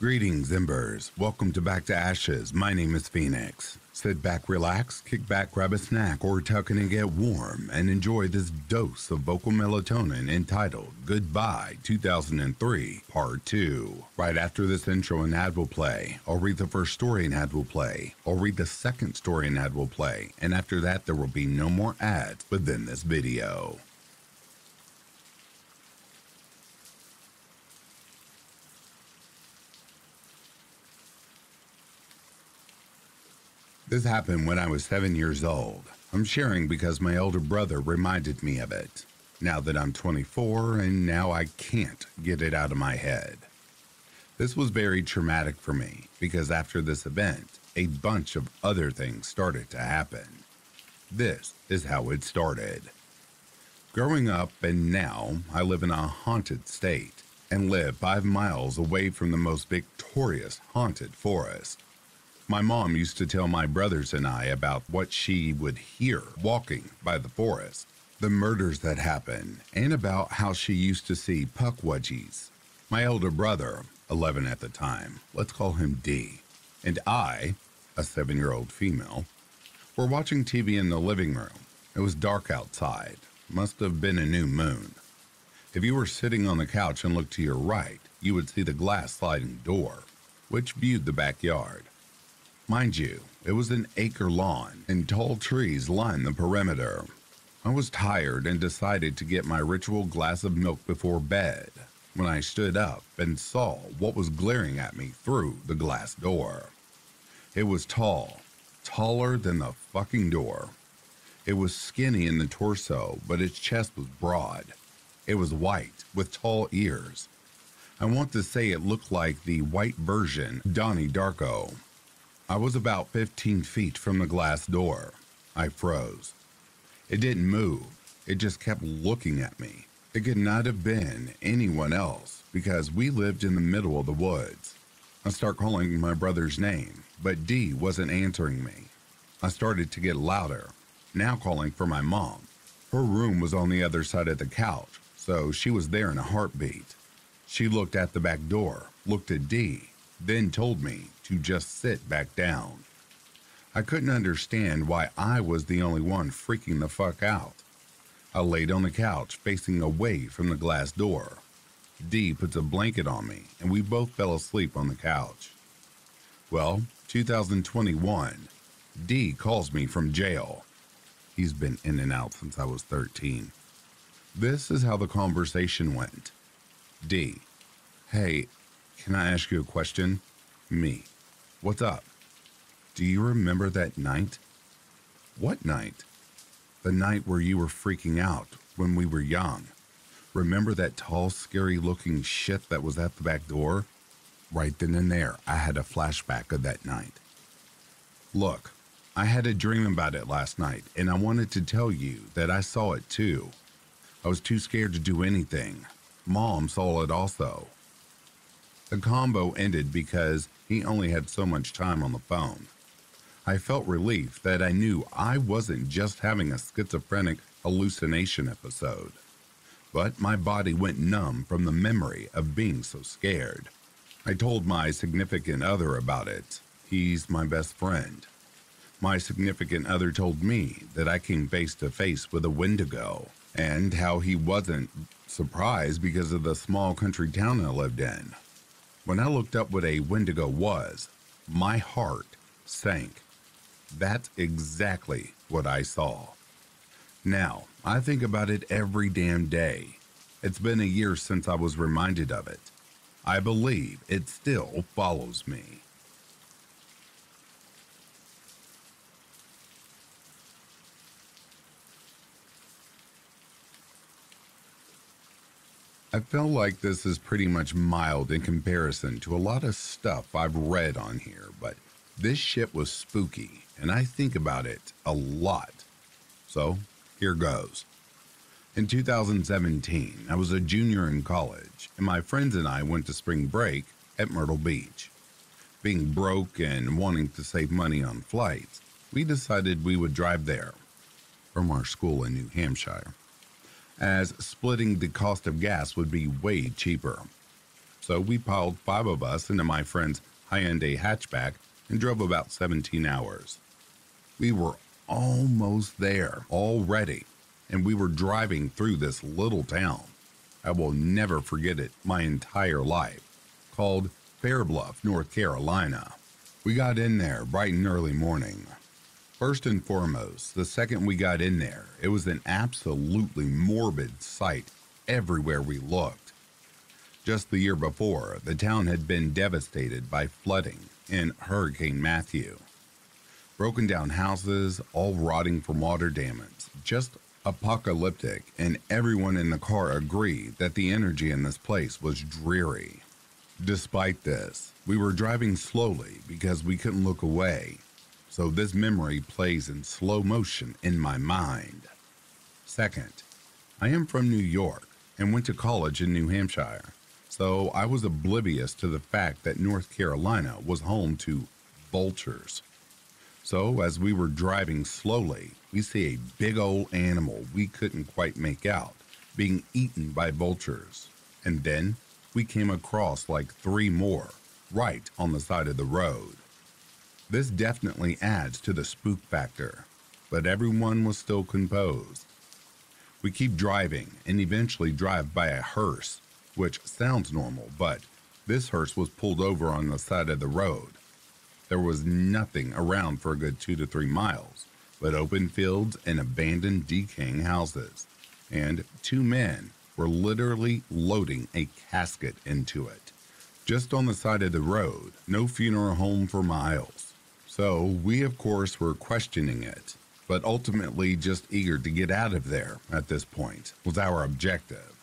Greetings, Embers. Welcome to Back to Ashes. My name is Phoenix. Sit back, relax, kick back, grab a snack, or tuck in and get warm and enjoy this dose of vocal melatonin entitled Goodbye 2003 Part 2. Right after this intro, and ad will play. I'll read the first story an ad will play. I'll read the second story an ad will play. And after that, there will be no more ads within this video. This happened when I was seven years old. I'm sharing because my older brother reminded me of it. Now that I'm 24 and now I can't get it out of my head. This was very traumatic for me because after this event, a bunch of other things started to happen. This is how it started. Growing up and now, I live in a haunted state and live five miles away from the most victorious haunted forest. My mom used to tell my brothers and I about what she would hear walking by the forest, the murders that happened, and about how she used to see pukwudgies. My elder brother, 11 at the time, let's call him D, and I, a seven year old female, were watching TV in the living room. It was dark outside, must have been a new moon. If you were sitting on the couch and looked to your right, you would see the glass sliding door, which viewed the backyard. Mind you, it was an acre lawn and tall trees lined the perimeter. I was tired and decided to get my ritual glass of milk before bed when I stood up and saw what was glaring at me through the glass door. It was tall, taller than the fucking door. It was skinny in the torso, but its chest was broad. It was white with tall ears. I want to say it looked like the white version Donnie Darko. I was about 15 feet from the glass door. I froze. It didn't move, it just kept looking at me. It could not have been anyone else because we lived in the middle of the woods. I start calling my brother's name, but D wasn't answering me. I started to get louder, now calling for my mom. Her room was on the other side of the couch, so she was there in a heartbeat. She looked at the back door, looked at D, then told me to just sit back down. I couldn't understand why I was the only one freaking the fuck out. I laid on the couch facing away from the glass door. Dee puts a blanket on me and we both fell asleep on the couch. Well, 2021, Dee calls me from jail. He's been in and out since I was 13. This is how the conversation went. Dee, hey, can I ask you a question? Me, what's up? Do you remember that night? What night? The night where you were freaking out when we were young. Remember that tall, scary looking shit that was at the back door? Right then and there, I had a flashback of that night. Look, I had a dream about it last night, and I wanted to tell you that I saw it too. I was too scared to do anything. Mom saw it also. The combo ended because he only had so much time on the phone. I felt relief that I knew I wasn't just having a schizophrenic hallucination episode, but my body went numb from the memory of being so scared. I told my significant other about it. He's my best friend. My significant other told me that I came face to face with a Wendigo and how he wasn't surprised because of the small country town I lived in. When I looked up what a Wendigo was, my heart sank. That's exactly what I saw. Now, I think about it every damn day. It's been a year since I was reminded of it. I believe it still follows me. I feel like this is pretty much mild in comparison to a lot of stuff I've read on here, but this shit was spooky, and I think about it a lot. So, here goes. In 2017, I was a junior in college, and my friends and I went to spring break at Myrtle Beach. Being broke and wanting to save money on flights, we decided we would drive there from our school in New Hampshire as splitting the cost of gas would be way cheaper. so we piled five of us into my friend's Hyundai hatchback and drove about 17 hours. We were almost there already, and we were driving through this little town. I will never forget it my entire life, called Fair Bluff, North Carolina. We got in there bright and early morning. First and foremost, the second we got in there, it was an absolutely morbid sight everywhere we looked. Just the year before, the town had been devastated by flooding in Hurricane Matthew. Broken down houses, all rotting from water damage, just apocalyptic, and everyone in the car agreed that the energy in this place was dreary. Despite this, we were driving slowly because we couldn't look away, so this memory plays in slow motion in my mind. Second, I am from New York and went to college in New Hampshire, so I was oblivious to the fact that North Carolina was home to vultures. So, as we were driving slowly, we see a big old animal we couldn't quite make out being eaten by vultures. And then we came across like three more right on the side of the road. This definitely adds to the spook factor, but everyone was still composed. We keep driving and eventually drive by a hearse, which sounds normal, but this hearse was pulled over on the side of the road. There was nothing around for a good two to three miles but open fields and abandoned decaying houses. And two men were literally loading a casket into it. Just on the side of the road, no funeral home for miles. So we, of course, were questioning it, but ultimately just eager to get out of there at this point was our objective.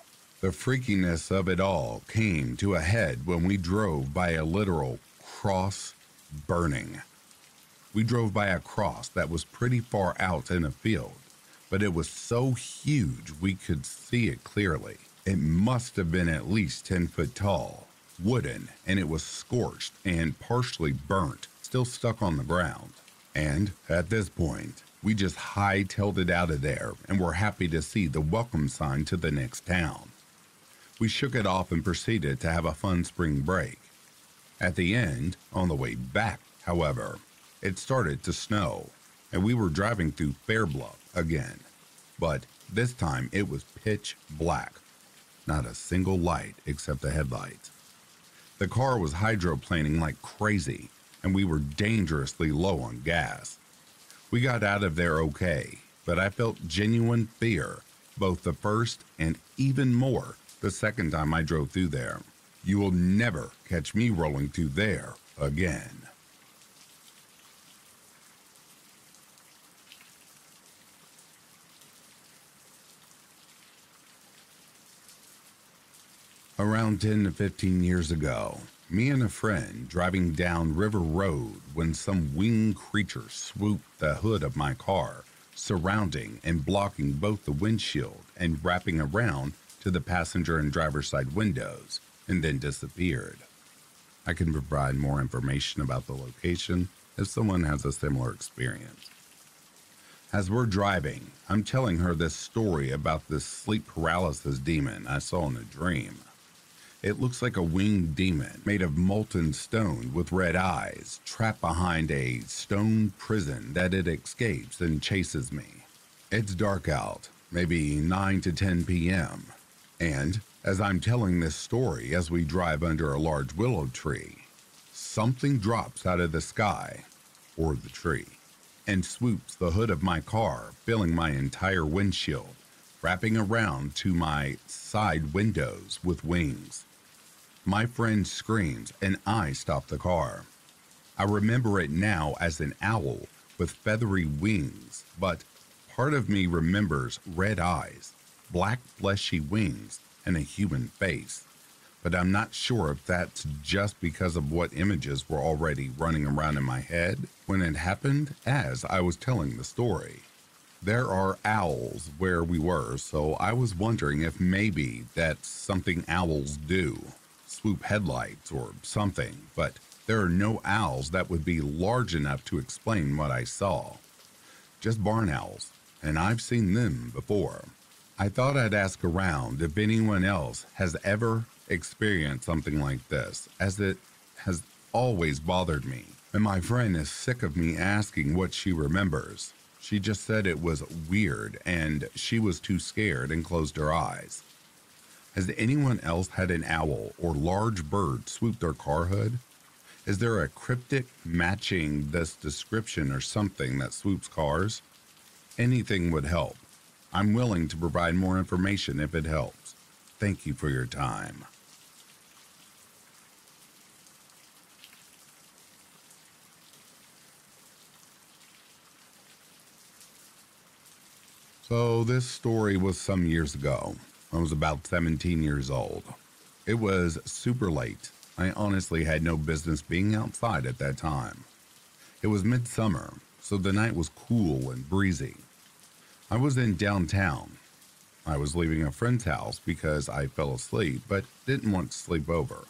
The freakiness of it all came to a head when we drove by a literal cross burning. We drove by a cross that was pretty far out in a field, but it was so huge we could see it clearly. It must have been at least 10 foot tall, wooden, and it was scorched and partially burnt, still stuck on the ground. And at this point, we just hightailed it out of there and were happy to see the welcome sign to the next town. We shook it off and proceeded to have a fun spring break. At the end, on the way back, however, it started to snow, and we were driving through Fair Bluff again. But this time it was pitch black. Not a single light except the headlights. The car was hydroplaning like crazy, and we were dangerously low on gas. We got out of there okay, but I felt genuine fear both the first and even more the second time I drove through there. You will never catch me rolling through there again. Around 10 to 15 years ago, me and a friend driving down River Road when some winged creature swooped the hood of my car, surrounding and blocking both the windshield and wrapping around to the passenger and driver's side windows, and then disappeared. I can provide more information about the location if someone has a similar experience. As we're driving, I'm telling her this story about this sleep paralysis demon I saw in a dream. It looks like a winged demon made of molten stone with red eyes, trapped behind a stone prison that it escapes and chases me. It's dark out, maybe 9 to 10 p.m. And as I'm telling this story as we drive under a large willow tree, something drops out of the sky, or the tree, and swoops the hood of my car, filling my entire windshield, wrapping around to my side windows with wings. My friend screams, and I stop the car. I remember it now as an owl with feathery wings, but part of me remembers red eyes, black fleshy wings, and a human face. But I'm not sure if that's just because of what images were already running around in my head when it happened as I was telling the story. There are owls where we were, so I was wondering if maybe that's something owls do swoop headlights or something, but there are no owls that would be large enough to explain what I saw. Just barn owls, and I've seen them before. I thought I'd ask around if anyone else has ever experienced something like this, as it has always bothered me. And my friend is sick of me asking what she remembers. She just said it was weird and she was too scared and closed her eyes. Has anyone else had an owl or large bird swoop their car hood? Is there a cryptid matching this description or something that swoops cars? Anything would help. I'm willing to provide more information if it helps. Thank you for your time. So, this story was some years ago. I was about 17 years old. It was super late. I honestly had no business being outside at that time. It was midsummer, so the night was cool and breezy. I was in downtown. I was leaving a friend's house because I fell asleep but didn't want to sleep over.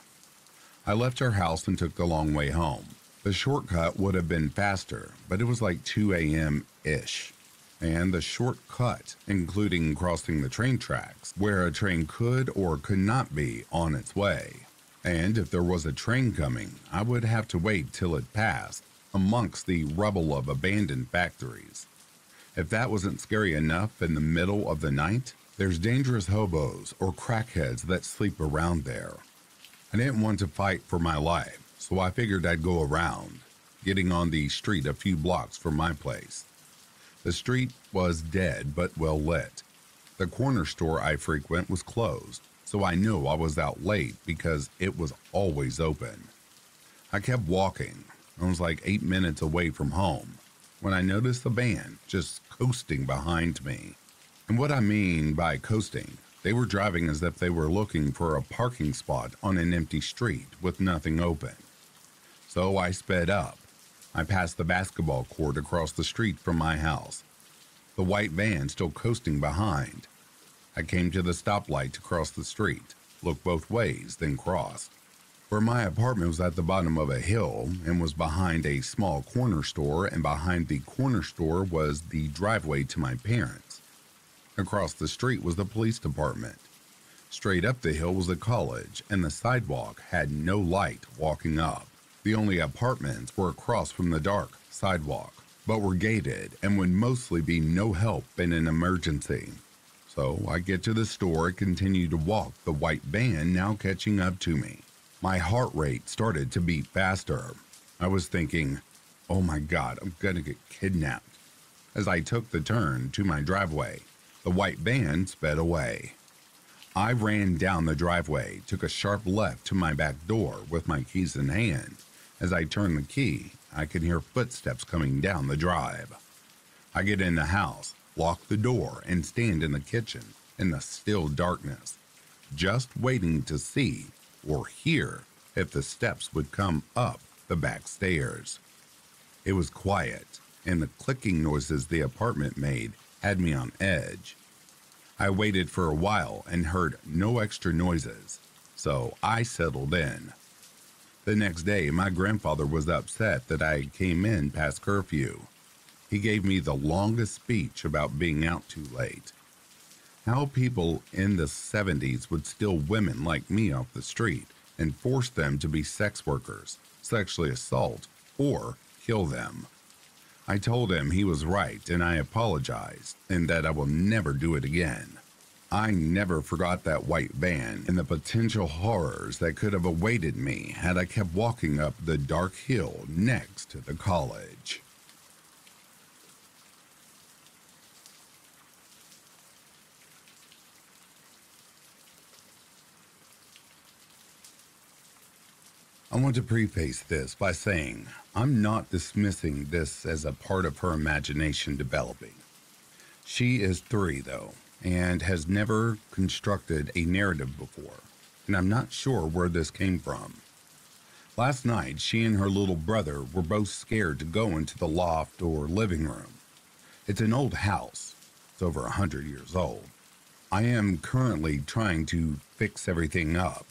I left her house and took the long way home. The shortcut would have been faster, but it was like 2 a.m. ish and the shortcut, including crossing the train tracks, where a train could or could not be on its way. And if there was a train coming, I would have to wait till it passed, amongst the rubble of abandoned factories. If that wasn't scary enough in the middle of the night, there's dangerous hobos or crackheads that sleep around there. I didn't want to fight for my life, so I figured I'd go around, getting on the street a few blocks from my place. The street was dead but well lit. The corner store I frequent was closed, so I knew I was out late because it was always open. I kept walking. I was like eight minutes away from home when I noticed the band just coasting behind me. And what I mean by coasting, they were driving as if they were looking for a parking spot on an empty street with nothing open. So I sped up I passed the basketball court across the street from my house, the white van still coasting behind. I came to the stoplight to cross the street, looked both ways, then crossed. Where my apartment was at the bottom of a hill and was behind a small corner store, and behind the corner store was the driveway to my parents. Across the street was the police department. Straight up the hill was the college, and the sidewalk had no light walking up. The only apartments were across from the dark sidewalk, but were gated and would mostly be no help in an emergency. So I get to the store and continue to walk, the white van now catching up to me. My heart rate started to beat faster. I was thinking, oh my god, I'm gonna get kidnapped. As I took the turn to my driveway, the white van sped away. I ran down the driveway, took a sharp left to my back door with my keys in hand, as I turn the key, I can hear footsteps coming down the drive. I get in the house, lock the door, and stand in the kitchen in the still darkness, just waiting to see or hear if the steps would come up the back stairs. It was quiet, and the clicking noises the apartment made had me on edge. I waited for a while and heard no extra noises, so I settled in. The next day, my grandfather was upset that I came in past curfew. He gave me the longest speech about being out too late. How people in the 70s would steal women like me off the street and force them to be sex workers, sexually assault, or kill them. I told him he was right and I apologized and that I will never do it again. I never forgot that white van and the potential horrors that could have awaited me had I kept walking up the dark hill next to the college. I want to preface this by saying I'm not dismissing this as a part of her imagination developing. She is three, though, and has never constructed a narrative before, and I'm not sure where this came from. Last night, she and her little brother were both scared to go into the loft or living room. It's an old house, it's over a hundred years old. I am currently trying to fix everything up.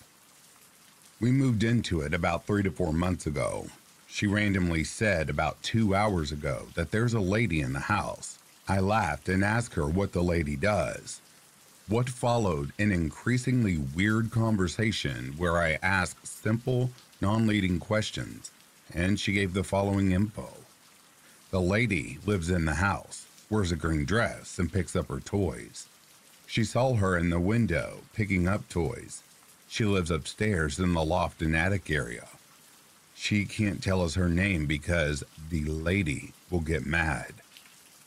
We moved into it about three to four months ago. She randomly said about two hours ago that there's a lady in the house I laughed and asked her what the lady does. What followed an increasingly weird conversation where I asked simple, non leading questions, and she gave the following info. The lady lives in the house, wears a green dress, and picks up her toys. She saw her in the window picking up toys. She lives upstairs in the loft and attic area. She can't tell us her name because the lady will get mad.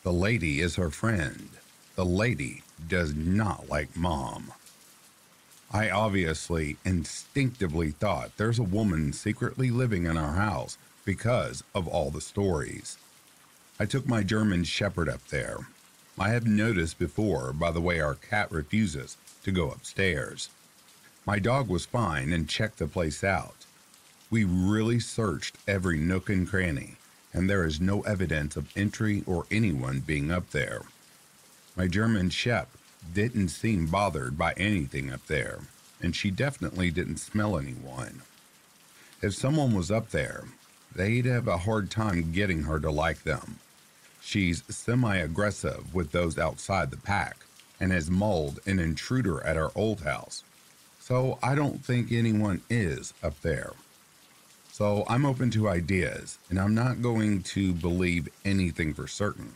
The lady is her friend. The lady does not like mom. I obviously instinctively thought there's a woman secretly living in our house because of all the stories. I took my German Shepherd up there. I have noticed before by the way our cat refuses to go upstairs. My dog was fine and checked the place out. We really searched every nook and cranny, and there is no evidence of entry or anyone being up there. My German Shep didn't seem bothered by anything up there, and she definitely didn't smell anyone. If someone was up there, they'd have a hard time getting her to like them. She's semi aggressive with those outside the pack and has mauled an intruder at our old house. So I don't think anyone is up there. So I'm open to ideas, and I'm not going to believe anything for certain,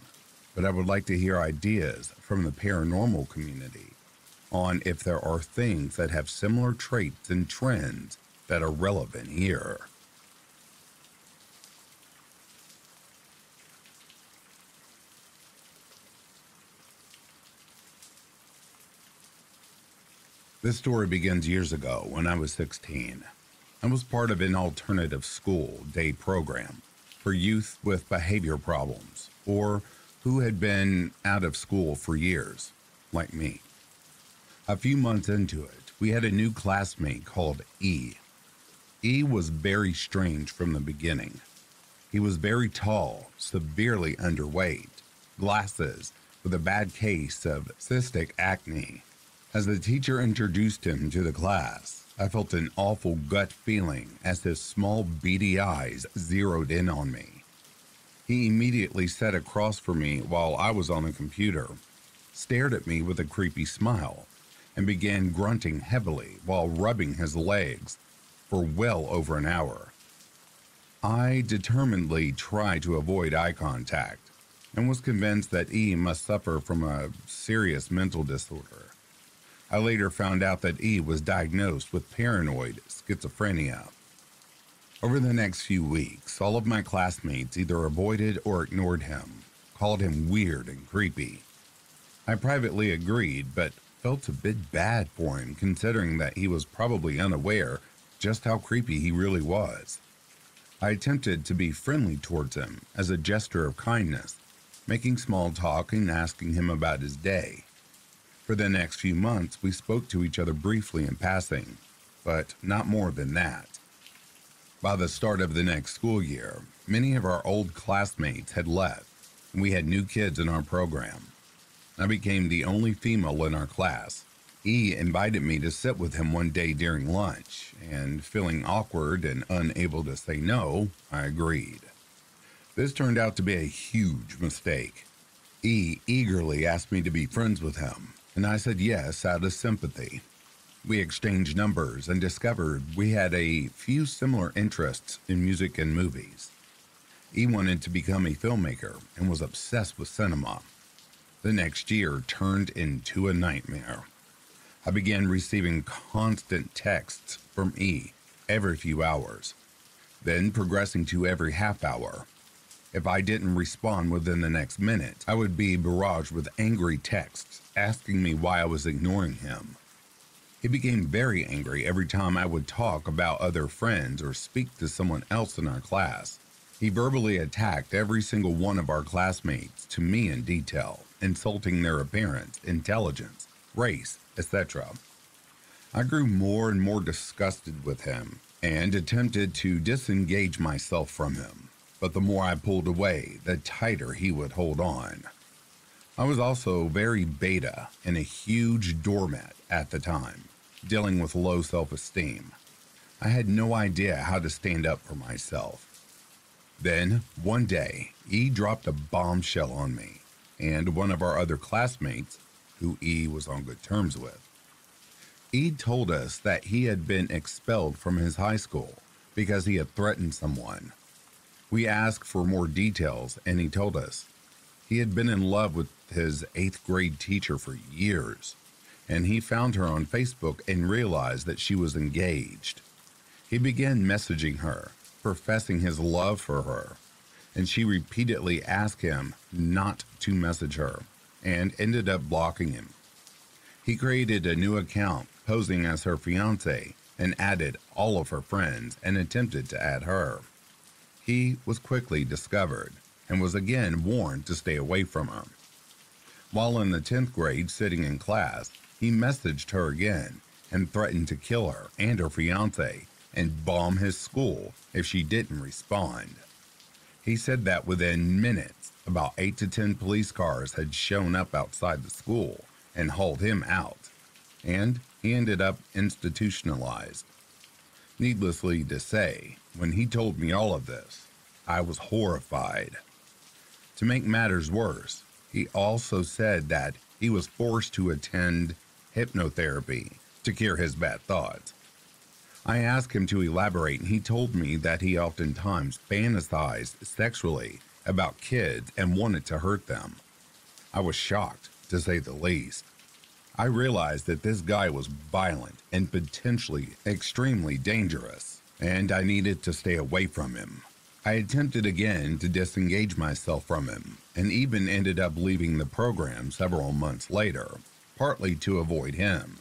but I would like to hear ideas from the paranormal community on if there are things that have similar traits and trends that are relevant here. This story begins years ago when I was 16. I was part of an alternative school day program for youth with behavior problems or who had been out of school for years, like me. A few months into it, we had a new classmate called E. E was very strange from the beginning. He was very tall, severely underweight, glasses, with a bad case of cystic acne as the teacher introduced him to the class, I felt an awful gut feeling as his small beady eyes zeroed in on me. He immediately sat across from me while I was on the computer, stared at me with a creepy smile, and began grunting heavily while rubbing his legs for well over an hour. I determinedly tried to avoid eye contact and was convinced that E must suffer from a serious mental disorder. I later found out that E was diagnosed with paranoid schizophrenia. Over the next few weeks, all of my classmates either avoided or ignored him, called him weird and creepy. I privately agreed, but felt a bit bad for him considering that he was probably unaware just how creepy he really was. I attempted to be friendly towards him as a gesture of kindness, making small talk and asking him about his day. For the next few months, we spoke to each other briefly in passing, but not more than that. By the start of the next school year, many of our old classmates had left, and we had new kids in our program. I became the only female in our class. E invited me to sit with him one day during lunch, and feeling awkward and unable to say no, I agreed. This turned out to be a huge mistake. E eagerly asked me to be friends with him, and I said yes out of sympathy. We exchanged numbers and discovered we had a few similar interests in music and movies. He wanted to become a filmmaker and was obsessed with cinema. The next year turned into a nightmare. I began receiving constant texts from E every few hours, then progressing to every half hour. If I didn't respond within the next minute, I would be barraged with angry texts asking me why I was ignoring him. He became very angry every time I would talk about other friends or speak to someone else in our class. He verbally attacked every single one of our classmates to me in detail, insulting their appearance, intelligence, race, etc. I grew more and more disgusted with him and attempted to disengage myself from him but the more I pulled away, the tighter he would hold on. I was also very beta and a huge doormat at the time, dealing with low self esteem. I had no idea how to stand up for myself. Then, one day, E dropped a bombshell on me, and one of our other classmates who E was on good terms with. E told us that he had been expelled from his high school because he had threatened someone. We asked for more details, and he told us he had been in love with his eighth grade teacher for years, and he found her on Facebook and realized that she was engaged. He began messaging her, professing his love for her, and she repeatedly asked him not to message her and ended up blocking him. He created a new account posing as her fiance and added all of her friends and attempted to add her. He was quickly discovered and was again warned to stay away from her. While in the 10th grade sitting in class, he messaged her again and threatened to kill her and her fiance and bomb his school if she didn't respond. He said that within minutes, about 8 to 10 police cars had shown up outside the school and hauled him out, and he ended up institutionalized. Needlessly to say, when he told me all of this, I was horrified. To make matters worse, he also said that he was forced to attend hypnotherapy to cure his bad thoughts. I asked him to elaborate, and he told me that he oftentimes fantasized sexually about kids and wanted to hurt them. I was shocked, to say the least. I realized that this guy was violent and potentially extremely dangerous, and I needed to stay away from him. I attempted again to disengage myself from him, and even ended up leaving the program several months later, partly to avoid him.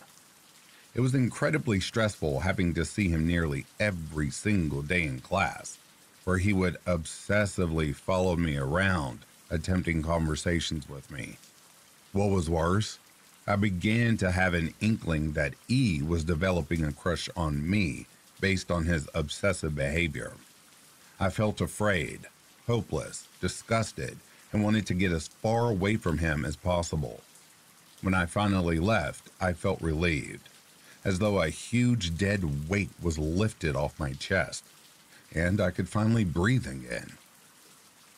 It was incredibly stressful having to see him nearly every single day in class, where he would obsessively follow me around, attempting conversations with me. What was worse, I began to have an inkling that E was developing a crush on me based on his obsessive behavior. I felt afraid, hopeless, disgusted, and wanted to get as far away from him as possible. When I finally left, I felt relieved as though a huge dead weight was lifted off my chest, and I could finally breathe again.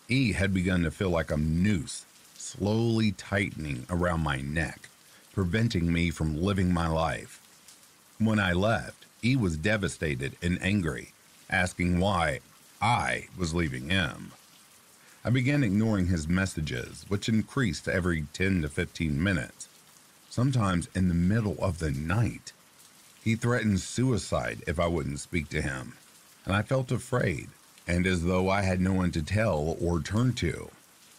E had begun to feel like a noose slowly tightening around my neck, preventing me from living my life. When I left, E was devastated and angry, asking why I was leaving him. I began ignoring his messages, which increased every 10 to 15 minutes, sometimes in the middle of the night. He threatened suicide if I wouldn't speak to him, and I felt afraid and as though I had no one to tell or turn to.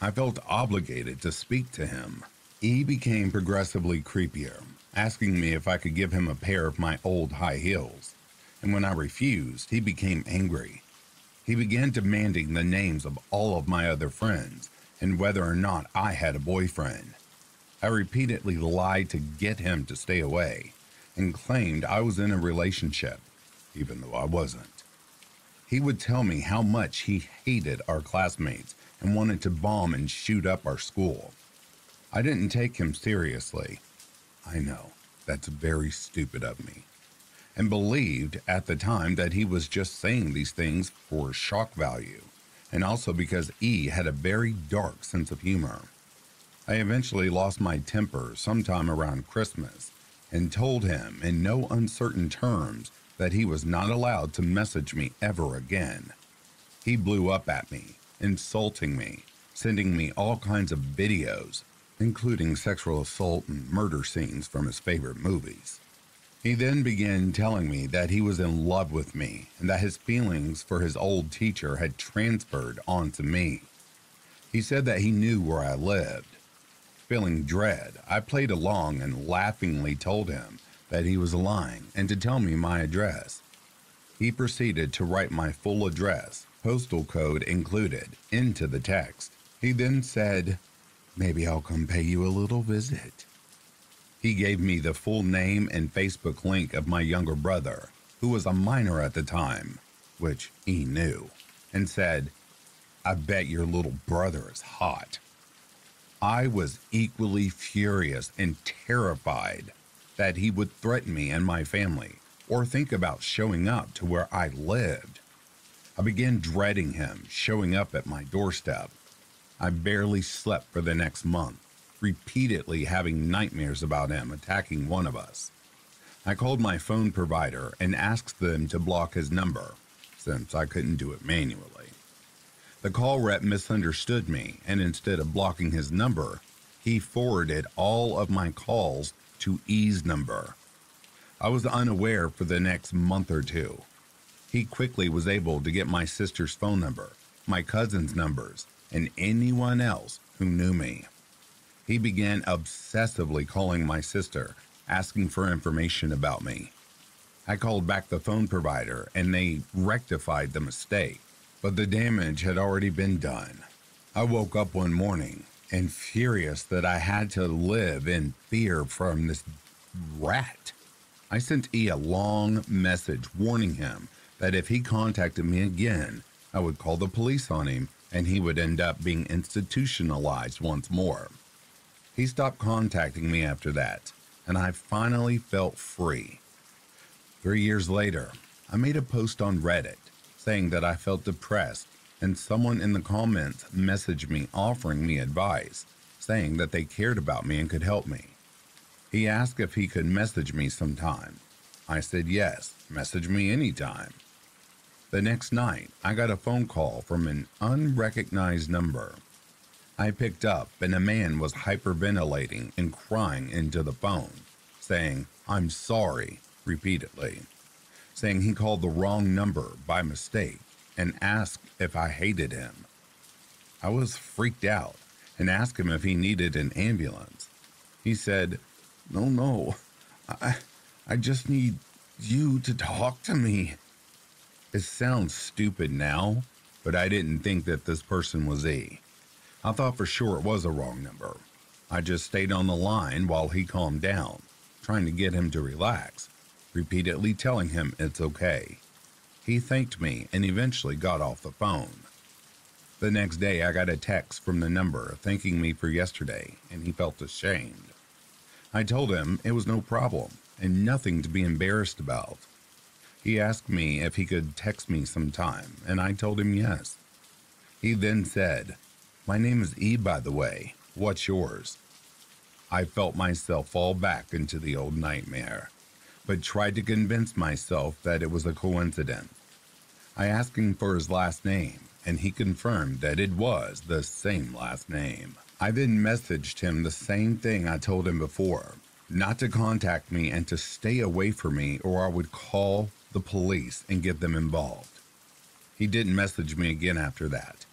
I felt obligated to speak to him. He became progressively creepier, asking me if I could give him a pair of my old high heels, and when I refused, he became angry. He began demanding the names of all of my other friends and whether or not I had a boyfriend. I repeatedly lied to get him to stay away and claimed I was in a relationship, even though I wasn't. He would tell me how much he hated our classmates and wanted to bomb and shoot up our school. I didn't take him seriously. I know, that's very stupid of me. And believed at the time that he was just saying these things for shock value, and also because E had a very dark sense of humor. I eventually lost my temper sometime around Christmas and told him in no uncertain terms that he was not allowed to message me ever again. He blew up at me, insulting me, sending me all kinds of videos, including sexual assault and murder scenes from his favorite movies. He then began telling me that he was in love with me and that his feelings for his old teacher had transferred onto me. He said that he knew where I lived Feeling dread, I played along and laughingly told him that he was lying and to tell me my address. He proceeded to write my full address, postal code included, into the text. He then said, Maybe I'll come pay you a little visit. He gave me the full name and Facebook link of my younger brother, who was a minor at the time, which he knew, and said, I bet your little brother is hot. I was equally furious and terrified that he would threaten me and my family or think about showing up to where I lived. I began dreading him showing up at my doorstep. I barely slept for the next month, repeatedly having nightmares about him attacking one of us. I called my phone provider and asked them to block his number, since I couldn't do it manually. The call rep misunderstood me, and instead of blocking his number, he forwarded all of my calls to E's number. I was unaware for the next month or two. He quickly was able to get my sister's phone number, my cousin's numbers, and anyone else who knew me. He began obsessively calling my sister asking for information about me. I called back the phone provider and they rectified the mistake, but the damage had already been done. I woke up one morning and furious that I had to live in fear from this rat. I sent E a long message warning him that if he contacted me again, I would call the police on him and he would end up being institutionalized once more. He stopped contacting me after that, and I finally felt free. Three years later, I made a post on Reddit saying that I felt depressed, and someone in the comments messaged me offering me advice, saying that they cared about me and could help me. He asked if he could message me sometime. I said yes, message me anytime. The next night, I got a phone call from an unrecognized number. I picked up, and a man was hyperventilating and crying into the phone, saying, I'm sorry, repeatedly, saying he called the wrong number by mistake and asked if I hated him. I was freaked out and asked him if he needed an ambulance. He said, No, no, I, I just need you to talk to me. It sounds stupid now, but I didn't think that this person was E. I thought for sure it was a wrong number. I just stayed on the line while he calmed down, trying to get him to relax, repeatedly telling him it's okay. He thanked me and eventually got off the phone. The next day, I got a text from the number thanking me for yesterday, and he felt ashamed. I told him it was no problem and nothing to be embarrassed about. He asked me if he could text me sometime, and I told him yes. He then said, my name is E, by the way. What's yours? I felt myself fall back into the old nightmare, but tried to convince myself that it was a coincidence. I asked him for his last name, and he confirmed that it was the same last name. I then messaged him the same thing I told him before not to contact me and to stay away from me, or I would call the police and get them involved. He didn't message me again after that.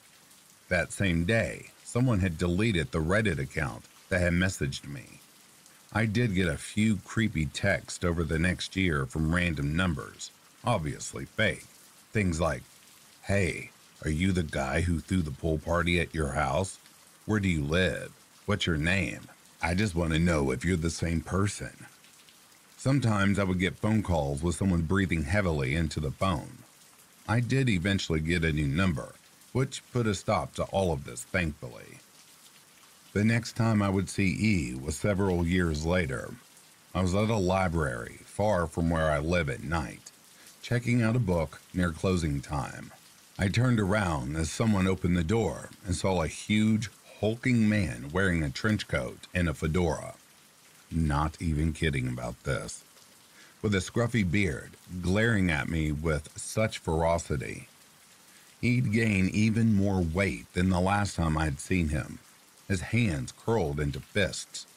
That same day, someone had deleted the Reddit account that had messaged me. I did get a few creepy texts over the next year from random numbers, obviously fake. Things like, Hey, are you the guy who threw the pool party at your house? Where do you live? What's your name? I just want to know if you're the same person. Sometimes I would get phone calls with someone breathing heavily into the phone. I did eventually get a new number, which put a stop to all of this, thankfully. The next time I would see E was several years later. I was at a library far from where I live at night, checking out a book near closing time. I turned around as someone opened the door and saw a huge, hulking man wearing a trench coat and a fedora. Not even kidding about this. With a scruffy beard, glaring at me with such ferocity He'd gain even more weight than the last time I'd seen him, his hands curled into fists.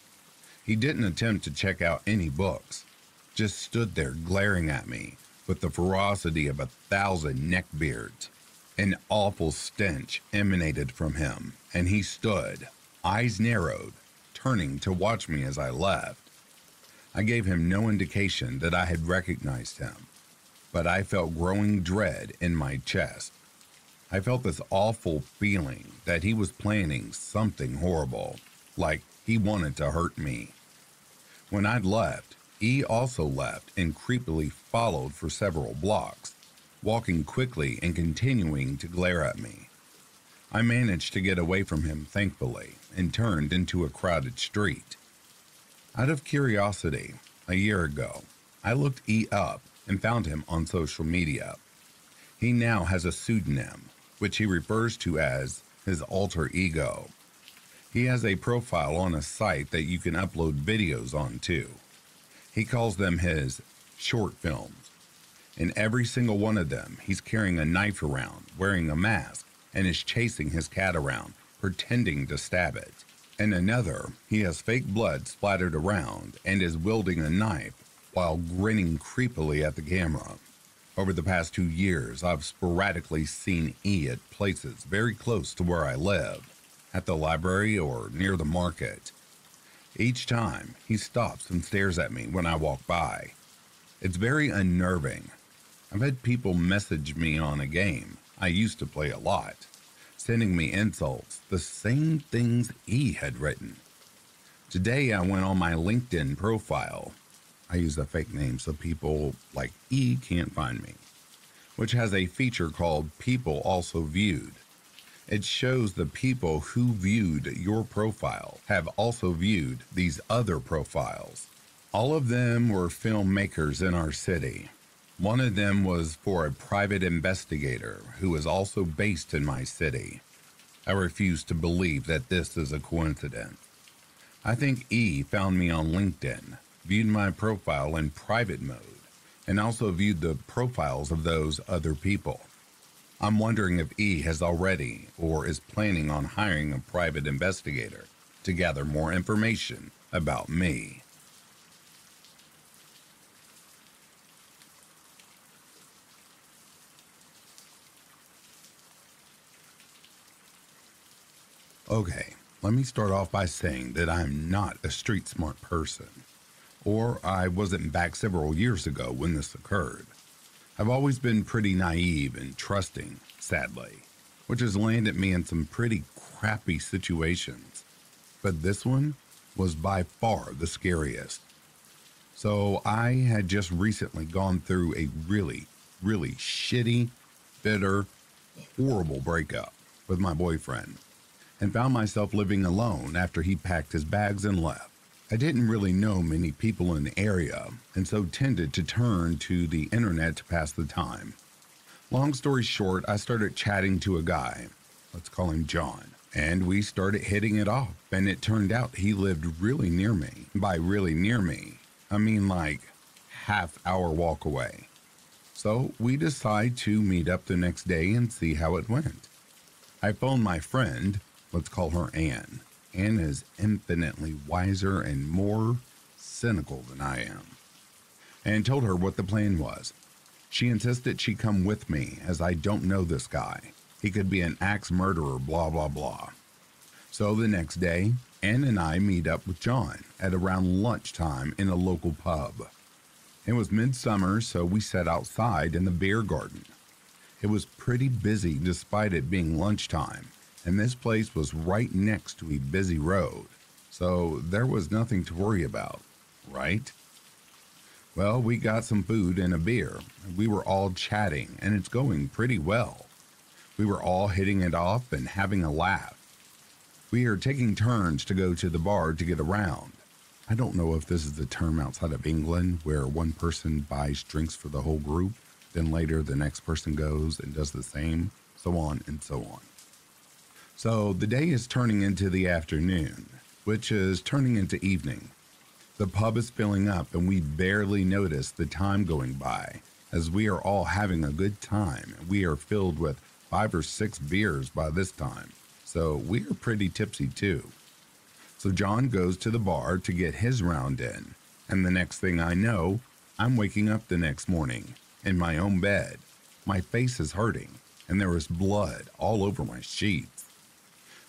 He didn't attempt to check out any books, just stood there glaring at me with the ferocity of a thousand neckbeards. An awful stench emanated from him, and he stood, eyes narrowed, turning to watch me as I left. I gave him no indication that I had recognized him, but I felt growing dread in my chest. I felt this awful feeling that he was planning something horrible, like he wanted to hurt me. When I'd left, E also left and creepily followed for several blocks, walking quickly and continuing to glare at me. I managed to get away from him, thankfully, and turned into a crowded street. Out of curiosity, a year ago, I looked E up and found him on social media. He now has a pseudonym which he refers to as his alter ego. He has a profile on a site that you can upload videos on too. He calls them his short films. In every single one of them, he's carrying a knife around, wearing a mask, and is chasing his cat around, pretending to stab it. In another, he has fake blood splattered around and is wielding a knife while grinning creepily at the camera. Over the past two years, I've sporadically seen E at places very close to where I live, at the library or near the market. Each time, he stops and stares at me when I walk by. It's very unnerving. I've had people message me on a game I used to play a lot, sending me insults, the same things E had written. Today, I went on my LinkedIn profile. I use a fake name so people like E can't find me, which has a feature called People Also Viewed. It shows the people who viewed your profile have also viewed these other profiles. All of them were filmmakers in our city. One of them was for a private investigator who is also based in my city. I refuse to believe that this is a coincidence. I think E found me on LinkedIn, viewed my profile in private mode, and also viewed the profiles of those other people. I'm wondering if E has already or is planning on hiring a private investigator to gather more information about me. Okay, let me start off by saying that I'm not a street smart person, or I wasn't back several years ago when this occurred. I've always been pretty naive and trusting, sadly, which has landed me in some pretty crappy situations. But this one was by far the scariest. So I had just recently gone through a really, really shitty, bitter, horrible breakup with my boyfriend and found myself living alone after he packed his bags and left. I didn't really know many people in the area, and so tended to turn to the internet to pass the time. Long story short, I started chatting to a guy, let's call him John, and we started hitting it off, and it turned out he lived really near me. By really near me, I mean like half hour walk away. So we decide to meet up the next day and see how it went. I phoned my friend, let's call her Anne, Anne is infinitely wiser and more cynical than I am, and told her what the plan was. She insisted she come with me as I don't know this guy. He could be an axe murderer, blah, blah, blah. So the next day, Anne and I meet up with John at around lunchtime in a local pub. It was midsummer, so we sat outside in the beer garden. It was pretty busy despite it being lunchtime, and this place was right next to a busy road, so there was nothing to worry about, right? Well, we got some food and a beer. We were all chatting, and it's going pretty well. We were all hitting it off and having a laugh. We are taking turns to go to the bar to get around. I don't know if this is the term outside of England where one person buys drinks for the whole group, then later the next person goes and does the same, so on and so on. So the day is turning into the afternoon, which is turning into evening. The pub is filling up, and we barely notice the time going by as we are all having a good time. We are filled with five or six beers by this time, so we are pretty tipsy too. So John goes to the bar to get his round in, and the next thing I know, I'm waking up the next morning in my own bed. My face is hurting, and there is blood all over my sheets.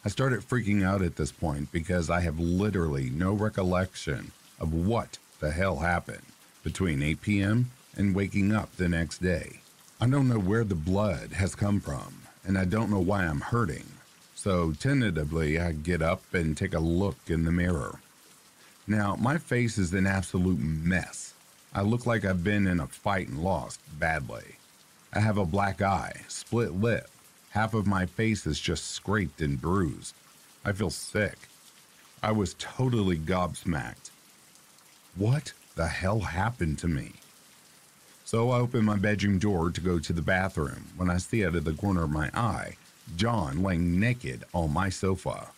I started freaking out at this point because I have literally no recollection of what the hell happened between 8 p.m. and waking up the next day. I don't know where the blood has come from, and I don't know why I'm hurting. So tentatively, I get up and take a look in the mirror. Now, my face is an absolute mess. I look like I've been in a fight and lost badly. I have a black eye, split lip, Half of my face is just scraped and bruised. I feel sick. I was totally gobsmacked. What the hell happened to me? So I open my bedroom door to go to the bathroom when I see out of the corner of my eye John laying naked on my sofa.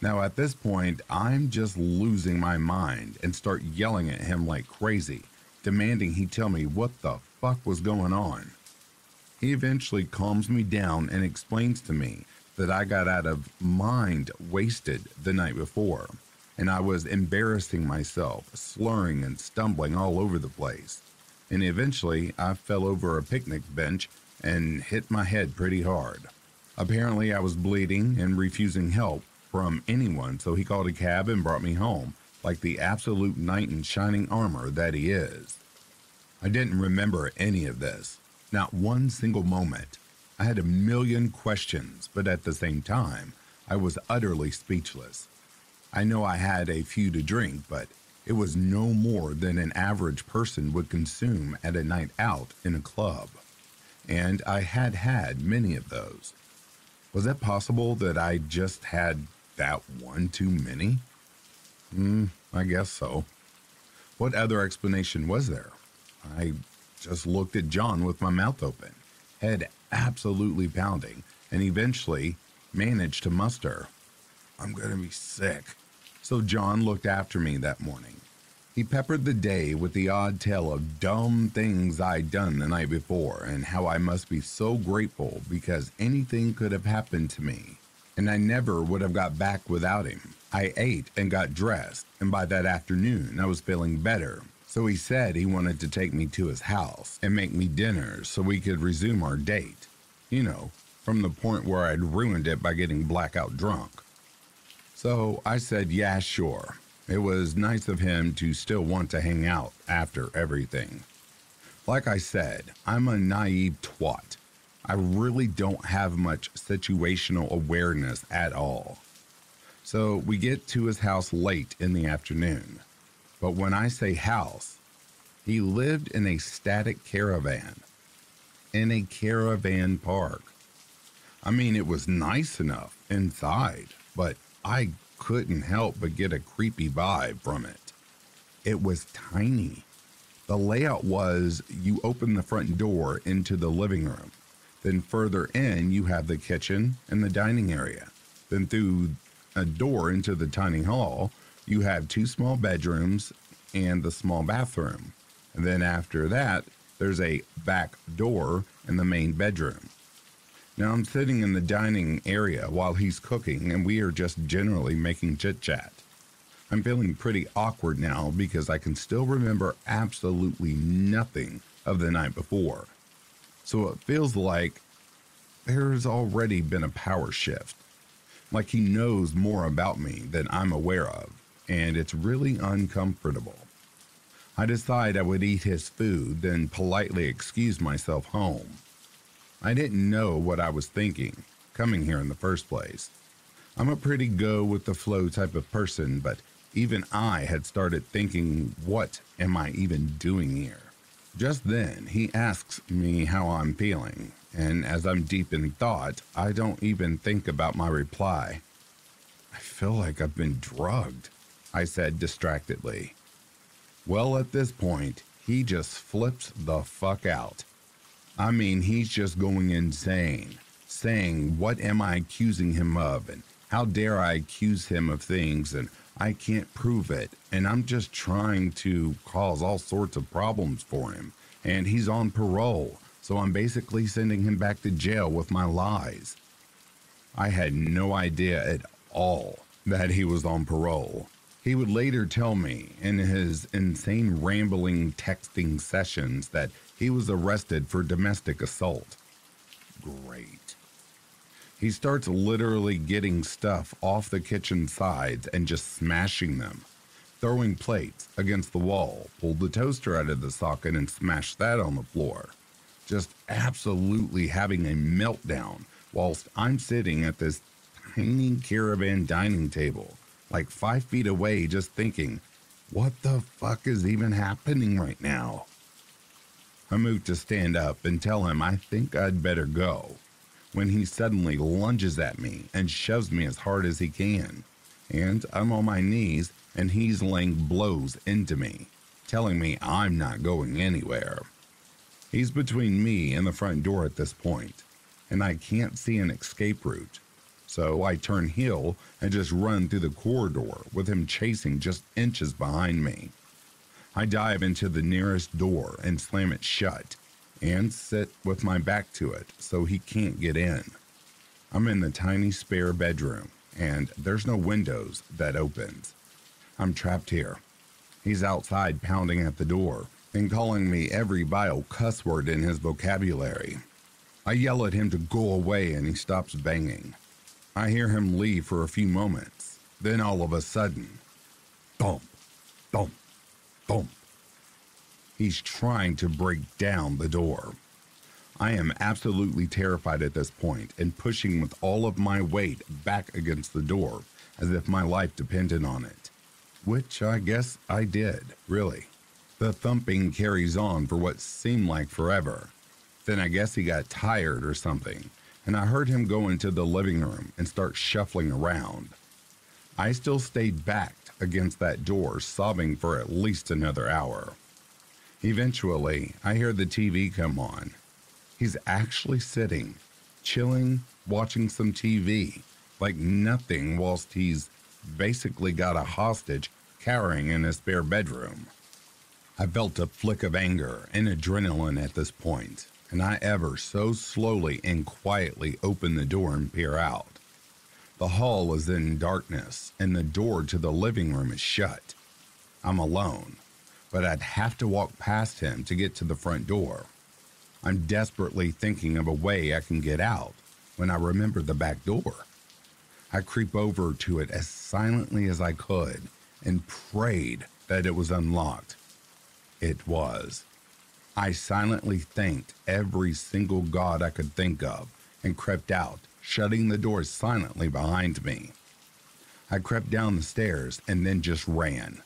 Now, at this point, I'm just losing my mind and start yelling at him like crazy, demanding he tell me what the fuck was going on. He eventually calms me down and explains to me that I got out of mind wasted the night before, and I was embarrassing myself, slurring and stumbling all over the place. And eventually, I fell over a picnic bench and hit my head pretty hard. Apparently, I was bleeding and refusing help from anyone, so he called a cab and brought me home, like the absolute knight in shining armor that he is. I didn't remember any of this, not one single moment. I had a million questions, but at the same time, I was utterly speechless. I know I had a few to drink, but it was no more than an average person would consume at a night out in a club. And I had had many of those. Was it possible that I just had that one too many? Hmm, I guess so. What other explanation was there? I just looked at John with my mouth open, head absolutely pounding, and eventually managed to muster. I'm going to be sick. So John looked after me that morning. He peppered the day with the odd tale of dumb things I'd done the night before and how I must be so grateful because anything could have happened to me and I never would have got back without him. I ate and got dressed, and by that afternoon I was feeling better. So he said he wanted to take me to his house and make me dinner so we could resume our date. You know, from the point where I'd ruined it by getting blackout drunk. So I said, yeah, sure. It was nice of him to still want to hang out after everything. Like I said, I'm a naive twat I really don't have much situational awareness at all. So we get to his house late in the afternoon. But when I say house, he lived in a static caravan, in a caravan park. I mean, it was nice enough inside, but I couldn't help but get a creepy vibe from it. It was tiny. The layout was you open the front door into the living room then further in, you have the kitchen and the dining area. Then through a door into the tiny hall, you have two small bedrooms and the small bathroom. And then after that, there's a back door in the main bedroom. Now I'm sitting in the dining area while he's cooking, and we are just generally making chit chat. I'm feeling pretty awkward now because I can still remember absolutely nothing of the night before. So it feels like there's already been a power shift. Like he knows more about me than I'm aware of, and it's really uncomfortable. I decide I would eat his food, then politely excuse myself home. I didn't know what I was thinking coming here in the first place. I'm a pretty go with the flow type of person, but even I had started thinking, what am I even doing here? Just then, he asks me how I'm feeling, and as I'm deep in thought, I don't even think about my reply. I feel like I've been drugged, I said distractedly. Well, at this point, he just flips the fuck out. I mean, he's just going insane, saying, What am I accusing him of? And how dare I accuse him of things? And I can't prove it, and I'm just trying to cause all sorts of problems for him. And he's on parole, so I'm basically sending him back to jail with my lies. I had no idea at all that he was on parole. He would later tell me in his insane rambling texting sessions that he was arrested for domestic assault. Great. He starts literally getting stuff off the kitchen sides and just smashing them. Throwing plates against the wall, pulled the toaster out of the socket and smashed that on the floor. Just absolutely having a meltdown whilst I'm sitting at this tiny caravan dining table, like five feet away, just thinking, what the fuck is even happening right now? I move to stand up and tell him I think I'd better go when he suddenly lunges at me and shoves me as hard as he can. And I'm on my knees and he's laying blows into me, telling me I'm not going anywhere. He's between me and the front door at this point, and I can't see an escape route. So I turn heel and just run through the corridor with him chasing just inches behind me. I dive into the nearest door and slam it shut and sit with my back to it so he can't get in. I'm in the tiny spare bedroom and there's no windows that opens. I'm trapped here. He's outside pounding at the door and calling me every vile cuss word in his vocabulary. I yell at him to go away and he stops banging. I hear him leave for a few moments. Then all of a sudden, thump, thump, thump. He's trying to break down the door. I am absolutely terrified at this point and pushing with all of my weight back against the door as if my life depended on it. Which I guess I did, really. The thumping carries on for what seemed like forever. Then I guess he got tired or something, and I heard him go into the living room and start shuffling around. I still stayed backed against that door, sobbing for at least another hour. Eventually, I hear the TV come on. He's actually sitting, chilling, watching some TV, like nothing, whilst he's basically got a hostage cowering in his spare bedroom. I felt a flick of anger and adrenaline at this point, and I ever so slowly and quietly open the door and peer out. The hall is in darkness, and the door to the living room is shut. I'm alone, but I'd have to walk past him to get to the front door. I'm desperately thinking of a way I can get out when I remember the back door. I creep over to it as silently as I could and prayed that it was unlocked it was. I silently thanked every single god I could think of and crept out, shutting the doors silently behind me. I crept down the stairs and then just ran.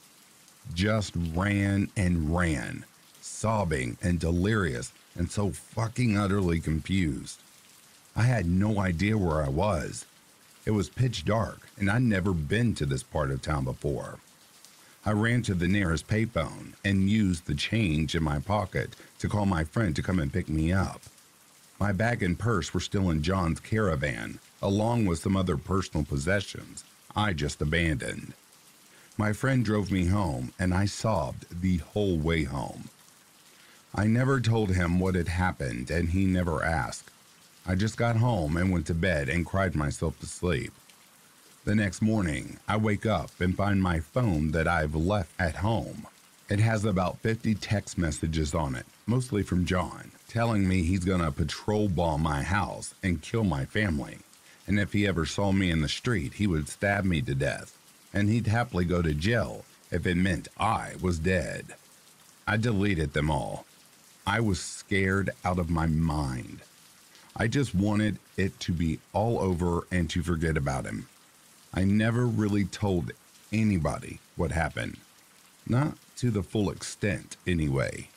Just ran and ran, sobbing and delirious and so fucking utterly confused. I had no idea where I was. It was pitch dark and I'd never been to this part of town before. I ran to the nearest payphone and used the change in my pocket to call my friend to come and pick me up. My bag and purse were still in John's caravan, along with some other personal possessions I just abandoned. My friend drove me home, and I sobbed the whole way home. I never told him what had happened, and he never asked. I just got home and went to bed and cried myself to sleep. The next morning, I wake up and find my phone that I've left at home. It has about 50 text messages on it, mostly from John, telling me he's gonna petrol bomb my house and kill my family. And if he ever saw me in the street, he would stab me to death. And he'd happily go to jail if it meant I was dead. I deleted them all. I was scared out of my mind. I just wanted it to be all over and to forget about him. I never really told anybody what happened. Not to the full extent, anyway.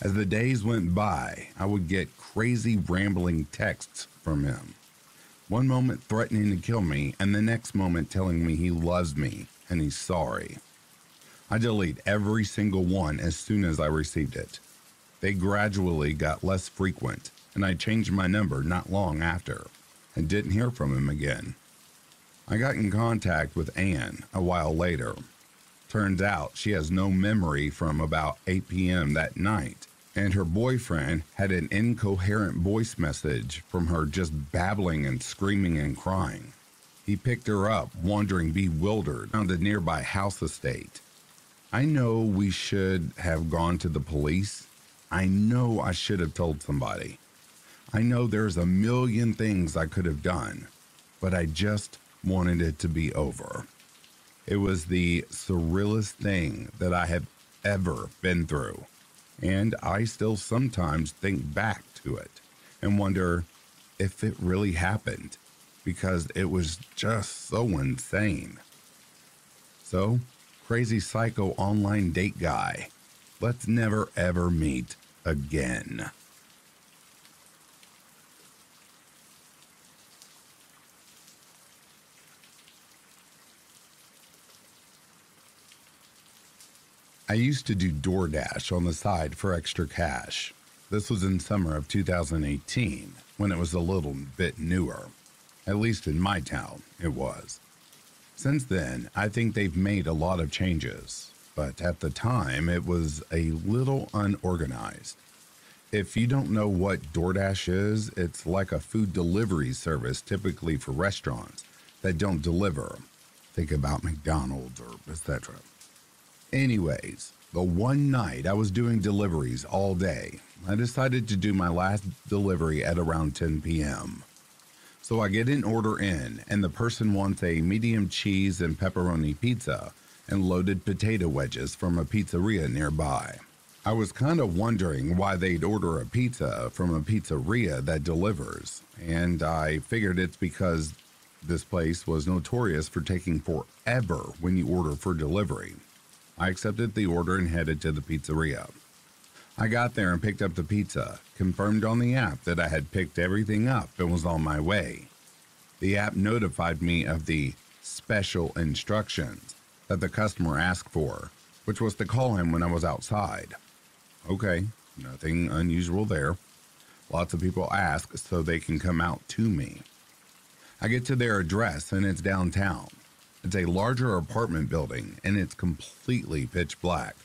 As the days went by, I would get crazy rambling texts from him. One moment threatening to kill me, and the next moment telling me he loves me and he's sorry. I delete every single one as soon as I received it. They gradually got less frequent, and I changed my number not long after and didn't hear from him again. I got in contact with Anne a while later. Turns out she has no memory from about 8 p.m. that night, and her boyfriend had an incoherent voice message from her just babbling and screaming and crying. He picked her up, wandering bewildered, on the nearby house estate. I know we should have gone to the police. I know I should have told somebody. I know there's a million things I could have done, but I just wanted it to be over. It was the surrealest thing that I have ever been through. And I still sometimes think back to it and wonder if it really happened because it was just so insane. So, crazy psycho online date guy, let's never ever meet again. I used to do DoorDash on the side for extra cash. This was in summer of 2018 when it was a little bit newer. At least in my town, it was. Since then, I think they've made a lot of changes, but at the time, it was a little unorganized. If you don't know what DoorDash is, it's like a food delivery service typically for restaurants that don't deliver. Think about McDonald's or etc. Anyways, the one night I was doing deliveries all day, I decided to do my last delivery at around 10 p.m. So I get an order in, and the person wants a medium cheese and pepperoni pizza and loaded potato wedges from a pizzeria nearby. I was kind of wondering why they'd order a pizza from a pizzeria that delivers, and I figured it's because this place was notorious for taking forever when you order for delivery. I accepted the order and headed to the pizzeria. I got there and picked up the pizza, confirmed on the app that I had picked everything up and was on my way. The app notified me of the special instructions that the customer asked for, which was to call him when I was outside. Okay, nothing unusual there. Lots of people ask so they can come out to me. I get to their address and it's downtown. It's a larger apartment building and it's completely pitch black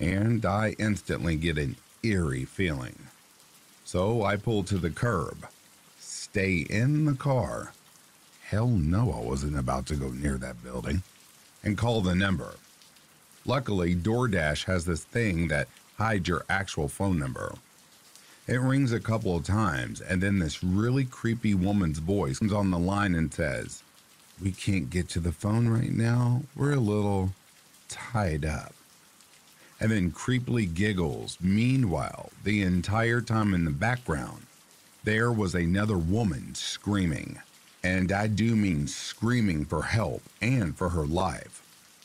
and I instantly get an eerie feeling. So I pull to the curb, stay in the car. Hell no, I wasn't about to go near that building, and call the number. Luckily, DoorDash has this thing that hides your actual phone number. It rings a couple of times, and then this really creepy woman's voice comes on the line and says, We can't get to the phone right now. We're a little tied up and then creepily giggles. Meanwhile, the entire time in the background, there was another woman screaming. And I do mean screaming for help and for her life.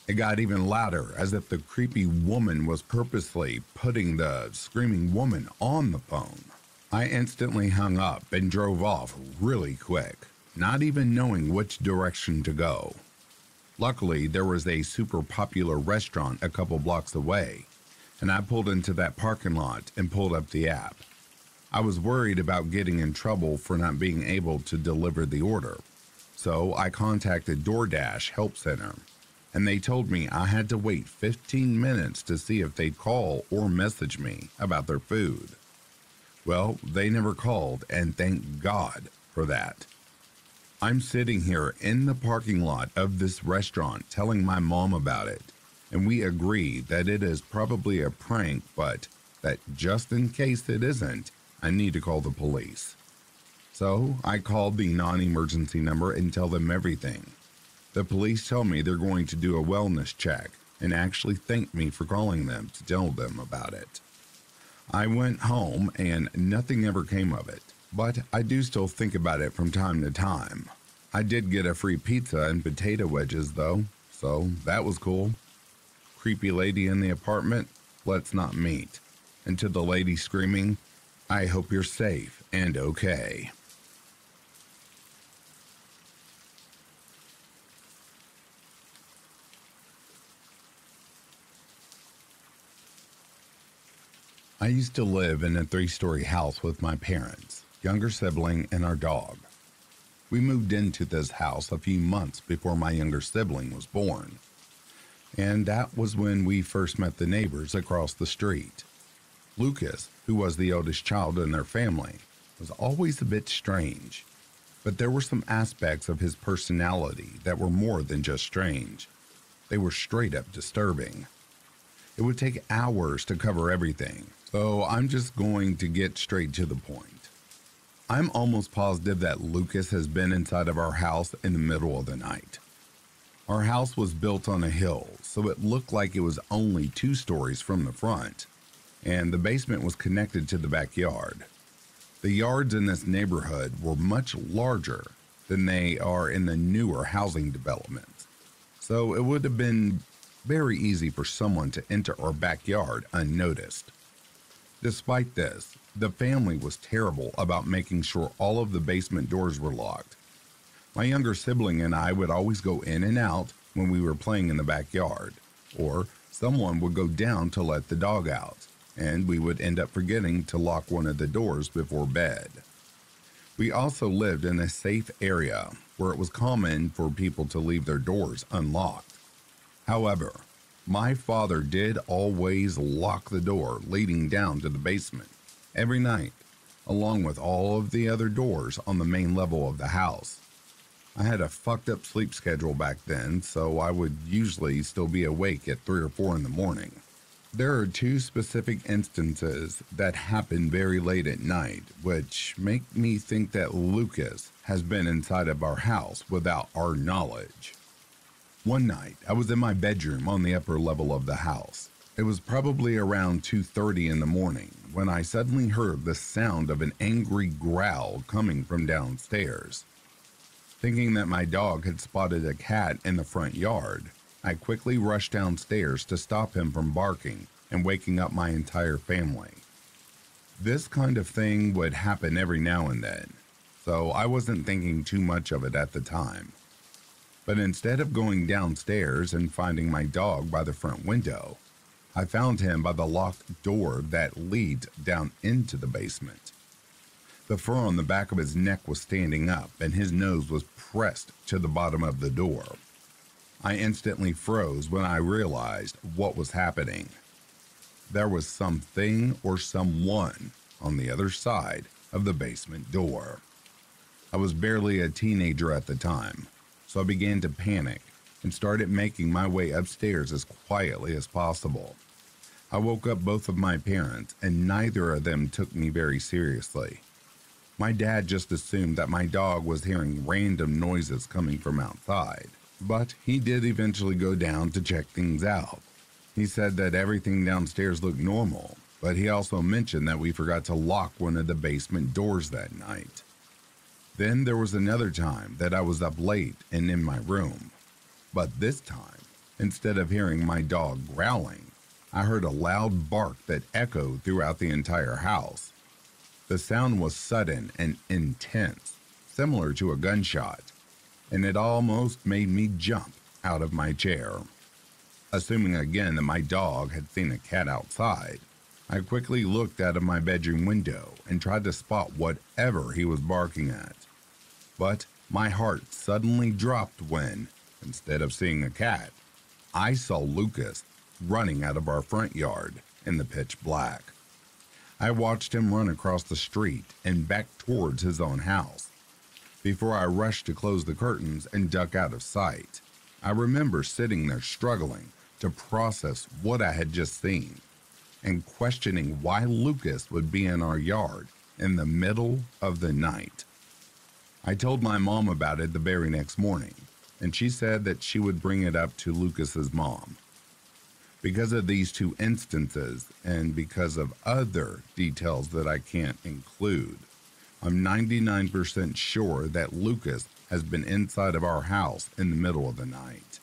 It got even louder, as if the creepy woman was purposely putting the screaming woman on the phone. I instantly hung up and drove off really quick, not even knowing which direction to go. Luckily, there was a super popular restaurant a couple blocks away, and I pulled into that parking lot and pulled up the app. I was worried about getting in trouble for not being able to deliver the order, so I contacted DoorDash Help Center, and they told me I had to wait 15 minutes to see if they'd call or message me about their food. Well, they never called, and thank God for that. I'm sitting here in the parking lot of this restaurant telling my mom about it, and we agree that it is probably a prank, but that just in case it isn't, I need to call the police. So I called the non emergency number and tell them everything. The police tell me they're going to do a wellness check and actually thank me for calling them to tell them about it. I went home and nothing ever came of it, but I do still think about it from time to time. I did get a free pizza and potato wedges though, so that was cool. Creepy lady in the apartment, let's not meet. And to the lady screaming, I hope you're safe and okay. I used to live in a three story house with my parents, younger sibling, and our dog. We moved into this house a few months before my younger sibling was born. And that was when we first met the neighbors across the street. Lucas, who was the oldest child in their family, was always a bit strange. But there were some aspects of his personality that were more than just strange. They were straight up disturbing. It would take hours to cover everything, so I'm just going to get straight to the point. I'm almost positive that Lucas has been inside of our house in the middle of the night. Our house was built on a hill, so it looked like it was only two stories from the front, and the basement was connected to the backyard. The yards in this neighborhood were much larger than they are in the newer housing developments, so it would have been very easy for someone to enter our backyard unnoticed. Despite this, the family was terrible about making sure all of the basement doors were locked. My younger sibling and I would always go in and out when we were playing in the backyard, or someone would go down to let the dog out, and we would end up forgetting to lock one of the doors before bed. We also lived in a safe area where it was common for people to leave their doors unlocked. However, my father did always lock the door leading down to the basement every night, along with all of the other doors on the main level of the house. I had a fucked up sleep schedule back then, so I would usually still be awake at 3 or 4 in the morning. There are two specific instances that happen very late at night, which make me think that Lucas has been inside of our house without our knowledge. One night, I was in my bedroom on the upper level of the house. It was probably around 2:30 in the morning when I suddenly heard the sound of an angry growl coming from downstairs. Thinking that my dog had spotted a cat in the front yard, I quickly rushed downstairs to stop him from barking and waking up my entire family. This kind of thing would happen every now and then, so I wasn't thinking too much of it at the time. But instead of going downstairs and finding my dog by the front window, I found him by the locked door that leads down into the basement. The fur on the back of his neck was standing up, and his nose was pressed to the bottom of the door. I instantly froze when I realized what was happening. There was something or someone on the other side of the basement door. I was barely a teenager at the time, so I began to panic and started making my way upstairs as quietly as possible. I woke up both of my parents, and neither of them took me very seriously. My dad just assumed that my dog was hearing random noises coming from outside but he did eventually go down to check things out. He said that everything downstairs looked normal, but he also mentioned that we forgot to lock one of the basement doors that night. Then there was another time that I was up late and in my room, but this time, instead of hearing my dog growling, I heard a loud bark that echoed throughout the entire house. The sound was sudden and intense, similar to a gunshot and it almost made me jump out of my chair. Assuming again that my dog had seen a cat outside, I quickly looked out of my bedroom window and tried to spot whatever he was barking at. But my heart suddenly dropped when, instead of seeing a cat, I saw Lucas running out of our front yard in the pitch black. I watched him run across the street and back towards his own house before I rushed to close the curtains and duck out of sight. I remember sitting there struggling to process what I had just seen and questioning why Lucas would be in our yard in the middle of the night. I told my mom about it the very next morning, and she said that she would bring it up to Lucas's mom. Because of these two instances and because of other details that I can't include, I'm 99% sure that Lucas has been inside of our house in the middle of the night.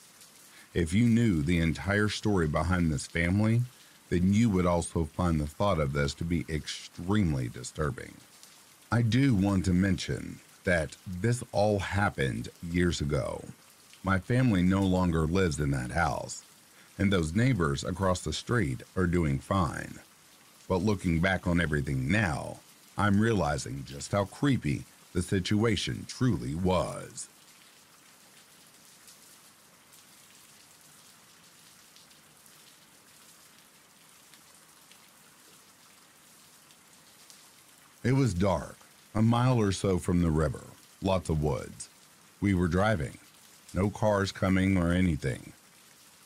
If you knew the entire story behind this family, then you would also find the thought of this to be extremely disturbing. I do want to mention that this all happened years ago. My family no longer lives in that house, and those neighbors across the street are doing fine. But looking back on everything now, I'm realizing just how creepy the situation truly was. It was dark, a mile or so from the river, lots of woods. We were driving, no cars coming or anything.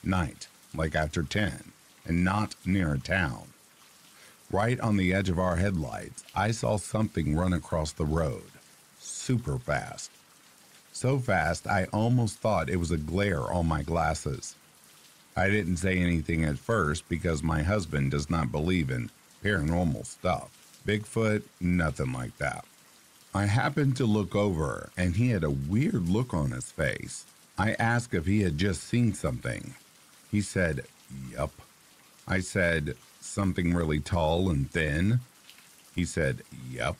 Night, like after 10, and not near a town. Right on the edge of our headlights, I saw something run across the road, super fast. So fast, I almost thought it was a glare on my glasses. I didn't say anything at first because my husband does not believe in paranormal stuff. Bigfoot, nothing like that. I happened to look over and he had a weird look on his face. I asked if he had just seen something. He said, Yup. I said, something really tall and thin? He said, Yep.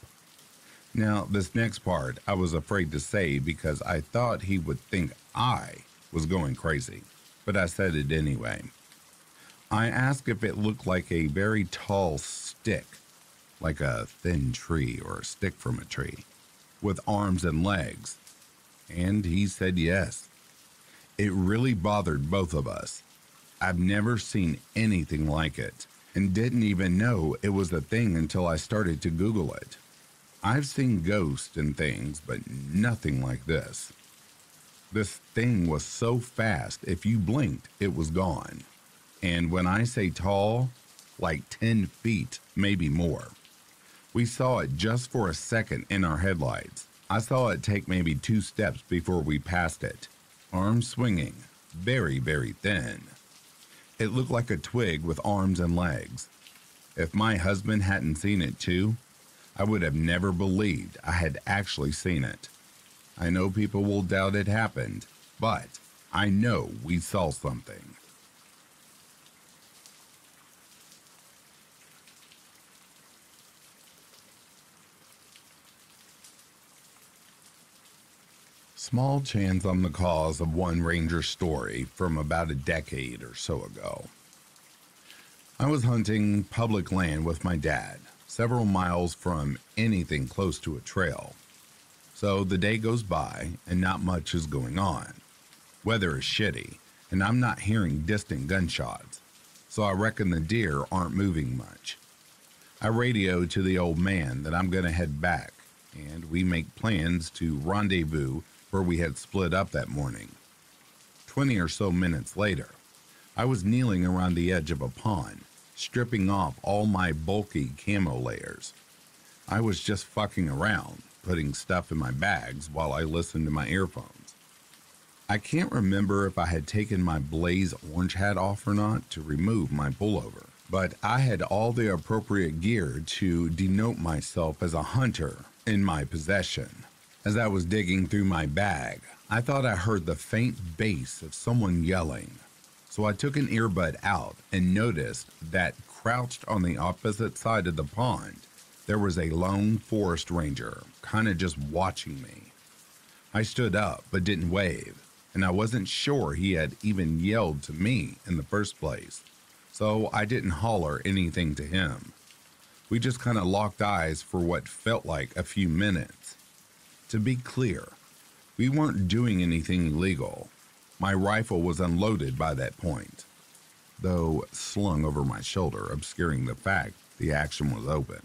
Now, this next part I was afraid to say because I thought he would think I was going crazy, but I said it anyway. I asked if it looked like a very tall stick, like a thin tree or a stick from a tree, with arms and legs? And he said yes. It really bothered both of us. I've never seen anything like it and didn't even know it was a thing until I started to Google it. I've seen ghosts and things, but nothing like this. This thing was so fast, if you blinked, it was gone. And when I say tall, like 10 feet, maybe more. We saw it just for a second in our headlights. I saw it take maybe two steps before we passed it, arms swinging, very, very thin. It looked like a twig with arms and legs. If my husband hadn't seen it too, I would have never believed I had actually seen it. I know people will doubt it happened, but I know we saw something. Small chance I'm the cause of one ranger story from about a decade or so ago. I was hunting public land with my dad, several miles from anything close to a trail. So the day goes by and not much is going on. Weather is shitty, and I'm not hearing distant gunshots, so I reckon the deer aren't moving much. I radio to the old man that I'm going to head back, and we make plans to rendezvous where we had split up that morning. Twenty or so minutes later, I was kneeling around the edge of a pond, stripping off all my bulky camo layers. I was just fucking around, putting stuff in my bags while I listened to my earphones. I can't remember if I had taken my blaze orange hat off or not to remove my pullover, but I had all the appropriate gear to denote myself as a hunter in my possession. As I was digging through my bag, I thought I heard the faint bass of someone yelling. So I took an earbud out and noticed that crouched on the opposite side of the pond, there was a lone forest ranger, kind of just watching me. I stood up but didn't wave, and I wasn't sure he had even yelled to me in the first place, so I didn't holler anything to him. We just kind of locked eyes for what felt like a few minutes. To be clear, we weren't doing anything illegal. My rifle was unloaded by that point, though slung over my shoulder, obscuring the fact the action was open.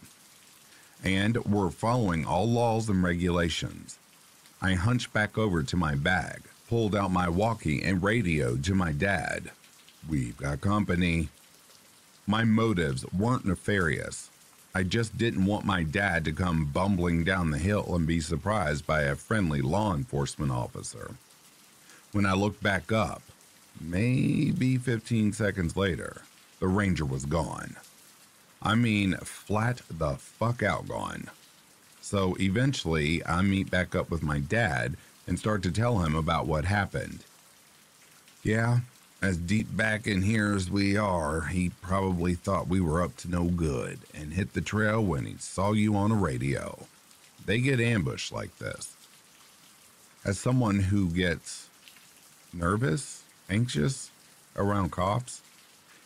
And we're following all laws and regulations. I hunched back over to my bag, pulled out my walkie, and radioed to my dad. We've got company. My motives weren't nefarious. I just didn't want my dad to come bumbling down the hill and be surprised by a friendly law enforcement officer. When I looked back up, maybe 15 seconds later, the ranger was gone. I mean, flat the fuck out gone. So eventually, I meet back up with my dad and start to tell him about what happened. Yeah, as deep back in here as we are, he probably thought we were up to no good and hit the trail when he saw you on a radio. They get ambushed like this. As someone who gets nervous, anxious around cops,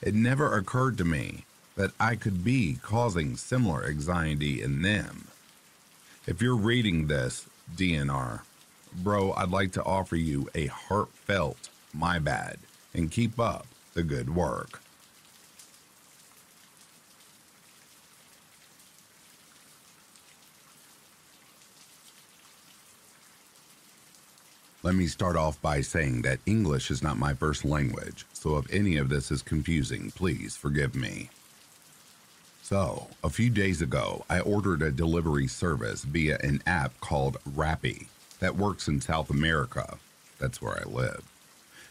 it never occurred to me that I could be causing similar anxiety in them. If you're reading this, DNR, bro, I'd like to offer you a heartfelt my bad and keep up the good work. Let me start off by saying that English is not my first language, so if any of this is confusing, please forgive me. So, a few days ago, I ordered a delivery service via an app called Rappi that works in South America. That's where I live.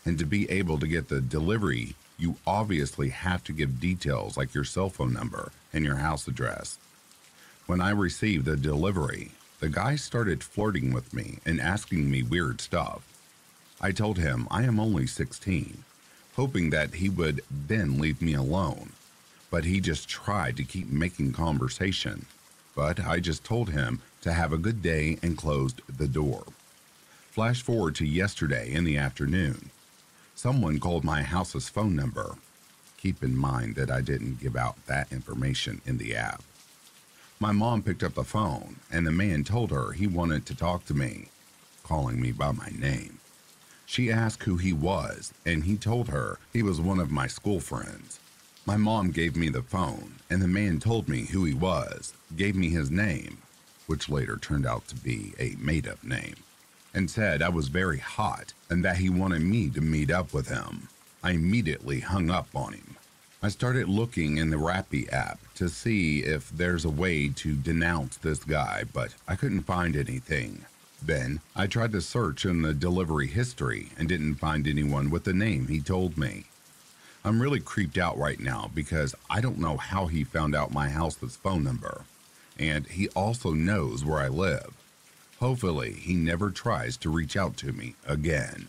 And to be able to get the delivery, you obviously have to give details like your cell phone number and your house address. When I received the delivery, the guy started flirting with me and asking me weird stuff. I told him I am only 16, hoping that he would then leave me alone. But he just tried to keep making conversation. But I just told him to have a good day and closed the door. Flash forward to yesterday in the afternoon. Someone called my house's phone number. Keep in mind that I didn't give out that information in the app. My mom picked up the phone, and the man told her he wanted to talk to me, calling me by my name. She asked who he was, and he told her he was one of my school friends. My mom gave me the phone, and the man told me who he was, gave me his name, which later turned out to be a made up name, and said I was very hot and that he wanted me to meet up with him. I immediately hung up on him. I started looking in the Rappi app to see if there's a way to denounce this guy, but I couldn't find anything. Then I tried to search in the delivery history and didn't find anyone with the name he told me. I'm really creeped out right now because I don't know how he found out my house's phone number and he also knows where I live. Hopefully, he never tries to reach out to me again.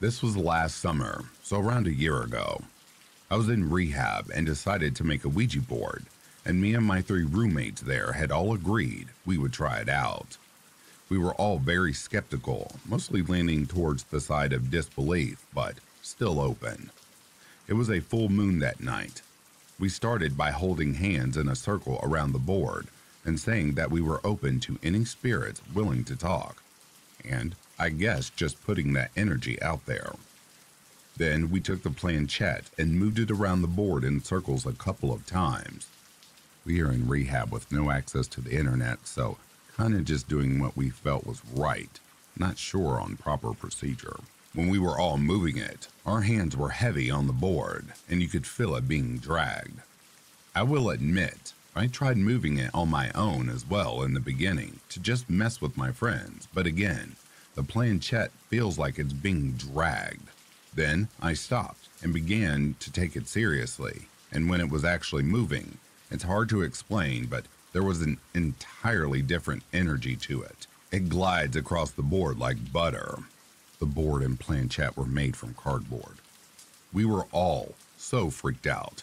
This was last summer, so around a year ago. I was in rehab and decided to make a Ouija board, and me and my three roommates there had all agreed we would try it out. We were all very skeptical, mostly leaning towards the side of disbelief, but still open. It was a full moon that night. We started by holding hands in a circle around the board and saying that we were open to any spirits willing to talk, and I guess just putting that energy out there. Then we took the planchette and moved it around the board in circles a couple of times. We are in rehab with no access to the internet, so kind of just doing what we felt was right, not sure on proper procedure. When we were all moving it, our hands were heavy on the board, and you could feel it being dragged. I will admit, I tried moving it on my own as well in the beginning to just mess with my friends, but again, the planchette feels like it's being dragged. Then I stopped and began to take it seriously, and when it was actually moving, it's hard to explain, but there was an entirely different energy to it. It glides across the board like butter. The board and planchette were made from cardboard. We were all so freaked out.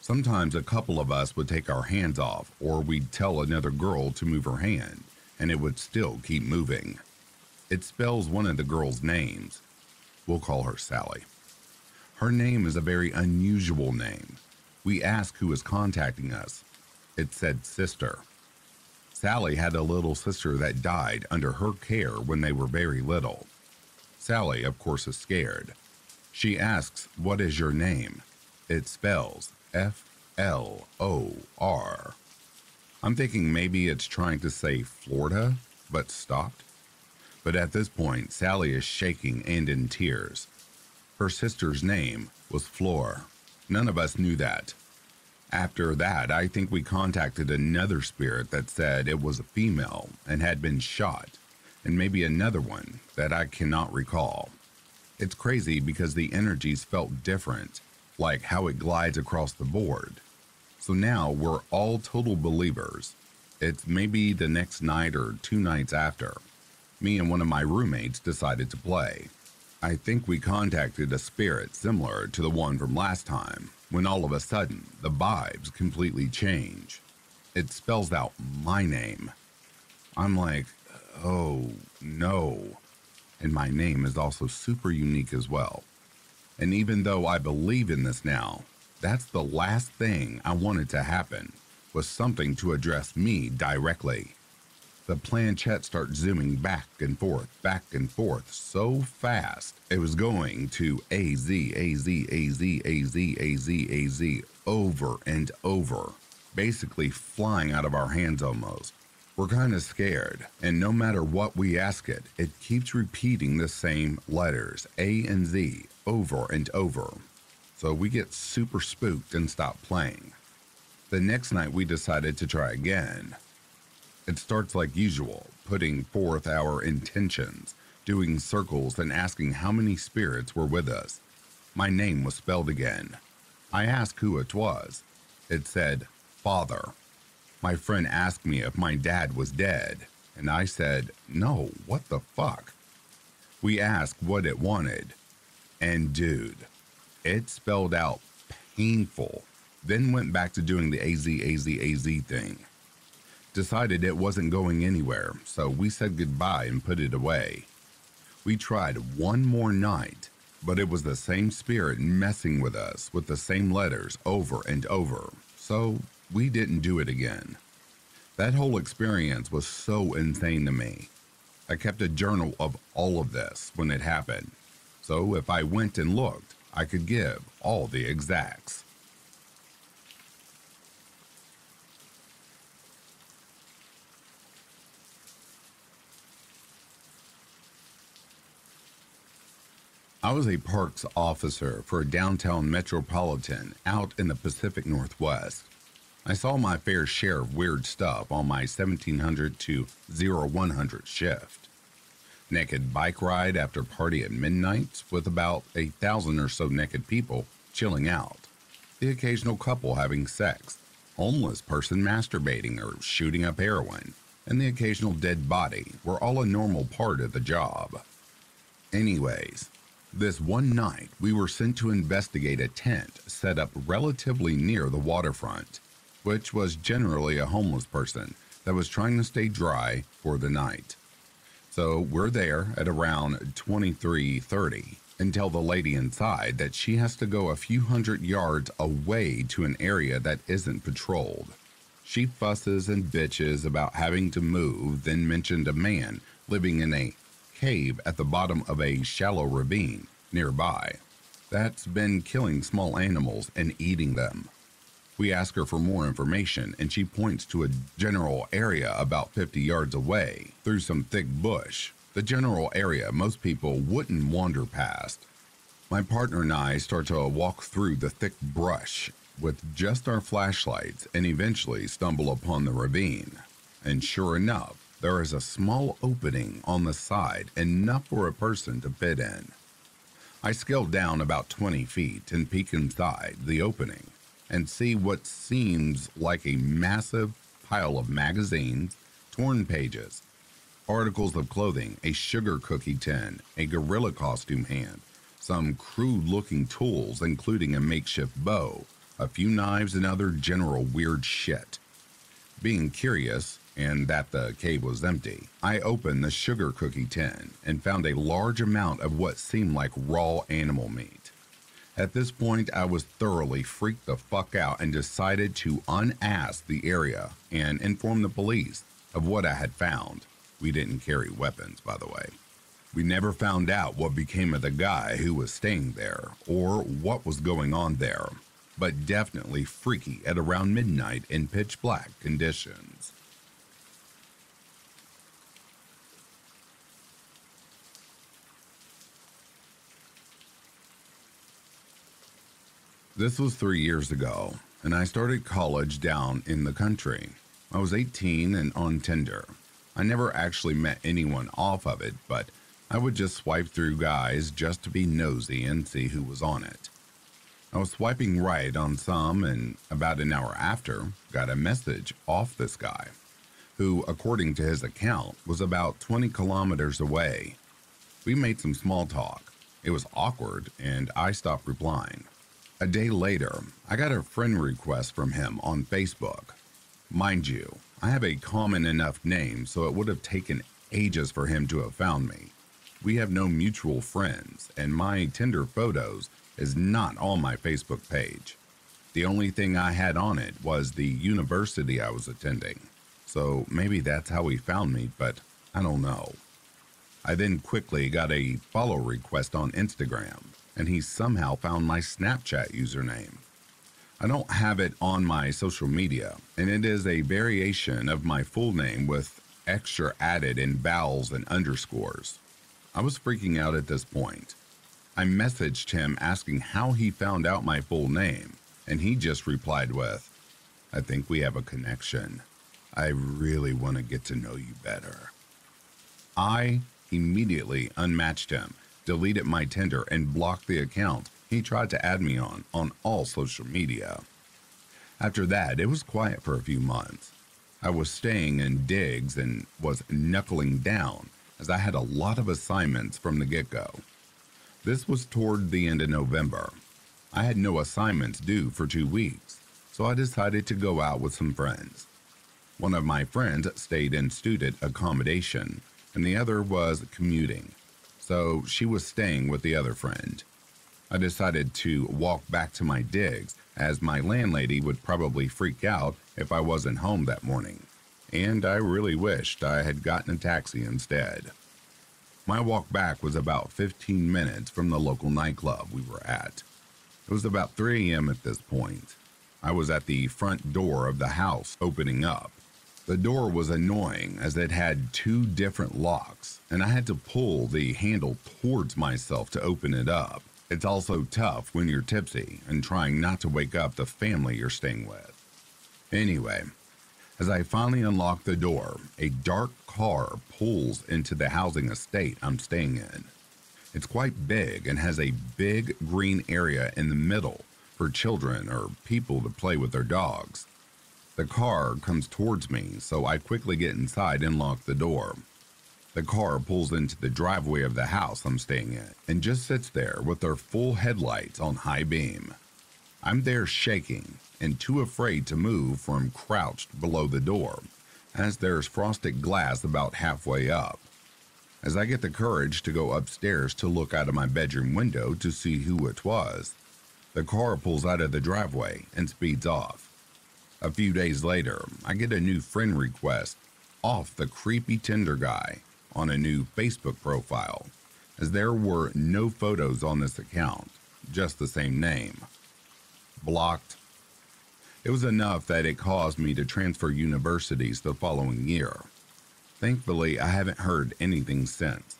Sometimes a couple of us would take our hands off, or we'd tell another girl to move her hand, and it would still keep moving. It spells one of the girl's names. We'll call her Sally. Her name is a very unusual name. We ask who is contacting us, it said sister. Sally had a little sister that died under her care when they were very little. Sally, of course, is scared. She asks, What is your name? It spells F L O R. I'm thinking maybe it's trying to say Florida, but stopped. But at this point, Sally is shaking and in tears. Her sister's name was Flor. None of us knew that. After that, I think we contacted another spirit that said it was a female and had been shot, and maybe another one that I cannot recall. It's crazy because the energies felt different, like how it glides across the board. So now we're all total believers. It's maybe the next night or two nights after. Me and one of my roommates decided to play. I think we contacted a spirit similar to the one from last time, when all of a sudden the vibes completely change. It spells out my name. I'm like, oh no. And my name is also super unique as well. And even though I believe in this now, that's the last thing I wanted to happen was something to address me directly. The planchette starts zooming back and forth, back and forth so fast it was going to AZ, AZ, AZ, AZ, AZ, AZ over and over, basically flying out of our hands almost. We're kind of scared, and no matter what we ask it, it keeps repeating the same letters, A and Z, over and over. So we get super spooked and stop playing. The next night we decided to try again, it starts like usual, putting forth our intentions, doing circles and asking how many spirits were with us. My name was spelled again. I asked who it was. It said, Father. My friend asked me if my dad was dead, and I said, No, what the fuck? We asked what it wanted, and dude, it spelled out painful, then went back to doing the AZ, AZ, AZ thing decided it wasn't going anywhere, so we said goodbye and put it away. We tried one more night, but it was the same spirit messing with us with the same letters over and over, so we didn't do it again. That whole experience was so insane to me. I kept a journal of all of this when it happened, so if I went and looked, I could give all the exacts. I was a parks officer for a downtown metropolitan out in the Pacific Northwest. I saw my fair share of weird stuff on my 1700 to 0100 shift. Naked bike ride after party at midnight with about a thousand or so naked people chilling out. The occasional couple having sex, homeless person masturbating or shooting up heroin, and the occasional dead body were all a normal part of the job. Anyways, this one night, we were sent to investigate a tent set up relatively near the waterfront, which was generally a homeless person that was trying to stay dry for the night. So we're there at around 23:30 and tell the lady inside that she has to go a few hundred yards away to an area that isn't patrolled. She fusses and bitches about having to move, then mentioned a man living in a cave at the bottom of a shallow ravine nearby that's been killing small animals and eating them. We ask her for more information, and she points to a general area about 50 yards away through some thick bush. The general area most people wouldn't wander past. My partner and I start to walk through the thick brush with just our flashlights and eventually stumble upon the ravine. And sure enough, there is a small opening on the side, enough for a person to fit in. I scale down about 20 feet and peek inside the opening and see what seems like a massive pile of magazines, torn pages, articles of clothing, a sugar cookie tin, a gorilla costume hand, some crude looking tools, including a makeshift bow, a few knives, and other general weird shit. Being curious, and that the cave was empty, I opened the sugar cookie tin and found a large amount of what seemed like raw animal meat. At this point, I was thoroughly freaked the fuck out and decided to unask the area and inform the police of what I had found. We didn't carry weapons, by the way. We never found out what became of the guy who was staying there or what was going on there, but definitely freaky at around midnight in pitch black conditions. This was three years ago, and I started college down in the country. I was 18 and on Tinder. I never actually met anyone off of it, but I would just swipe through guys just to be nosy and see who was on it. I was swiping right on some, and about an hour after, got a message off this guy, who, according to his account, was about 20 kilometers away. We made some small talk. It was awkward, and I stopped replying. A day later, I got a friend request from him on Facebook. Mind you, I have a common enough name, so it would have taken ages for him to have found me. We have no mutual friends, and my Tinder photos is not on my Facebook page. The only thing I had on it was the university I was attending, so maybe that's how he found me, but I don't know. I then quickly got a follow request on Instagram and he somehow found my Snapchat username. I don't have it on my social media, and it is a variation of my full name with extra added in vowels and underscores. I was freaking out at this point. I messaged him asking how he found out my full name, and he just replied with, I think we have a connection. I really want to get to know you better. I immediately unmatched him deleted my Tinder, and blocked the account he tried to add me on on all social media. After that, it was quiet for a few months. I was staying in digs and was knuckling down as I had a lot of assignments from the get go. This was toward the end of November. I had no assignments due for two weeks, so I decided to go out with some friends. One of my friends stayed in student accommodation, and the other was commuting so she was staying with the other friend. I decided to walk back to my digs as my landlady would probably freak out if I wasn't home that morning, and I really wished I had gotten a taxi instead. My walk back was about 15 minutes from the local nightclub we were at. It was about 3 a.m. at this point. I was at the front door of the house opening up. The door was annoying as it had two different locks, and I had to pull the handle towards myself to open it up. It's also tough when you're tipsy and trying not to wake up the family you're staying with. Anyway, as I finally unlock the door, a dark car pulls into the housing estate I'm staying in. It's quite big and has a big green area in the middle for children or people to play with their dogs. The car comes towards me, so I quickly get inside and lock the door. The car pulls into the driveway of the house I'm staying in and just sits there with their full headlights on high beam. I'm there shaking and too afraid to move from crouched below the door, as there's frosted glass about halfway up. As I get the courage to go upstairs to look out of my bedroom window to see who it was, the car pulls out of the driveway and speeds off. A few days later, I get a new friend request off the creepy Tinder guy on a new Facebook profile, as there were no photos on this account, just the same name. Blocked. It was enough that it caused me to transfer universities the following year. Thankfully, I haven't heard anything since.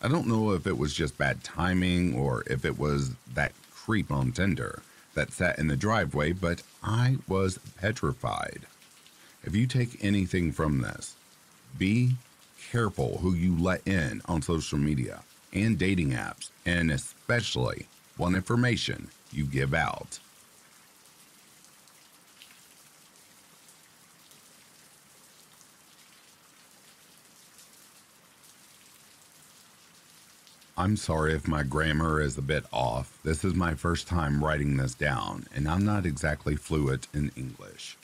I don't know if it was just bad timing or if it was that creep on Tinder that sat in the driveway, but I was petrified. If you take anything from this, be careful who you let in on social media and dating apps, and especially what information you give out. I'm sorry if my grammar is a bit off. This is my first time writing this down, and I'm not exactly fluent in English.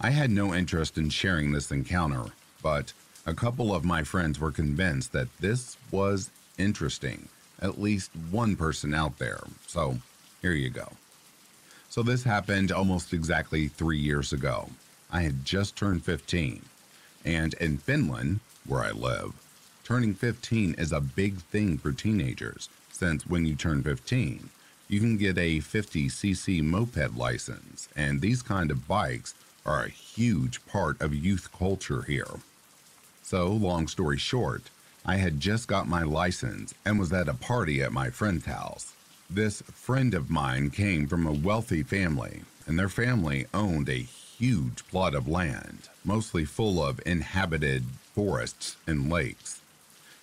I had no interest in sharing this encounter, but a couple of my friends were convinced that this was interesting, at least one person out there. So here you go. So this happened almost exactly three years ago. I had just turned 15, and in Finland, where I live, turning 15 is a big thing for teenagers, since when you turn 15, you can get a 50cc moped license, and these kind of bikes are a huge part of youth culture here. So, long story short, I had just got my license and was at a party at my friend's house. This friend of mine came from a wealthy family, and their family owned a huge plot of land, mostly full of inhabited forests and lakes.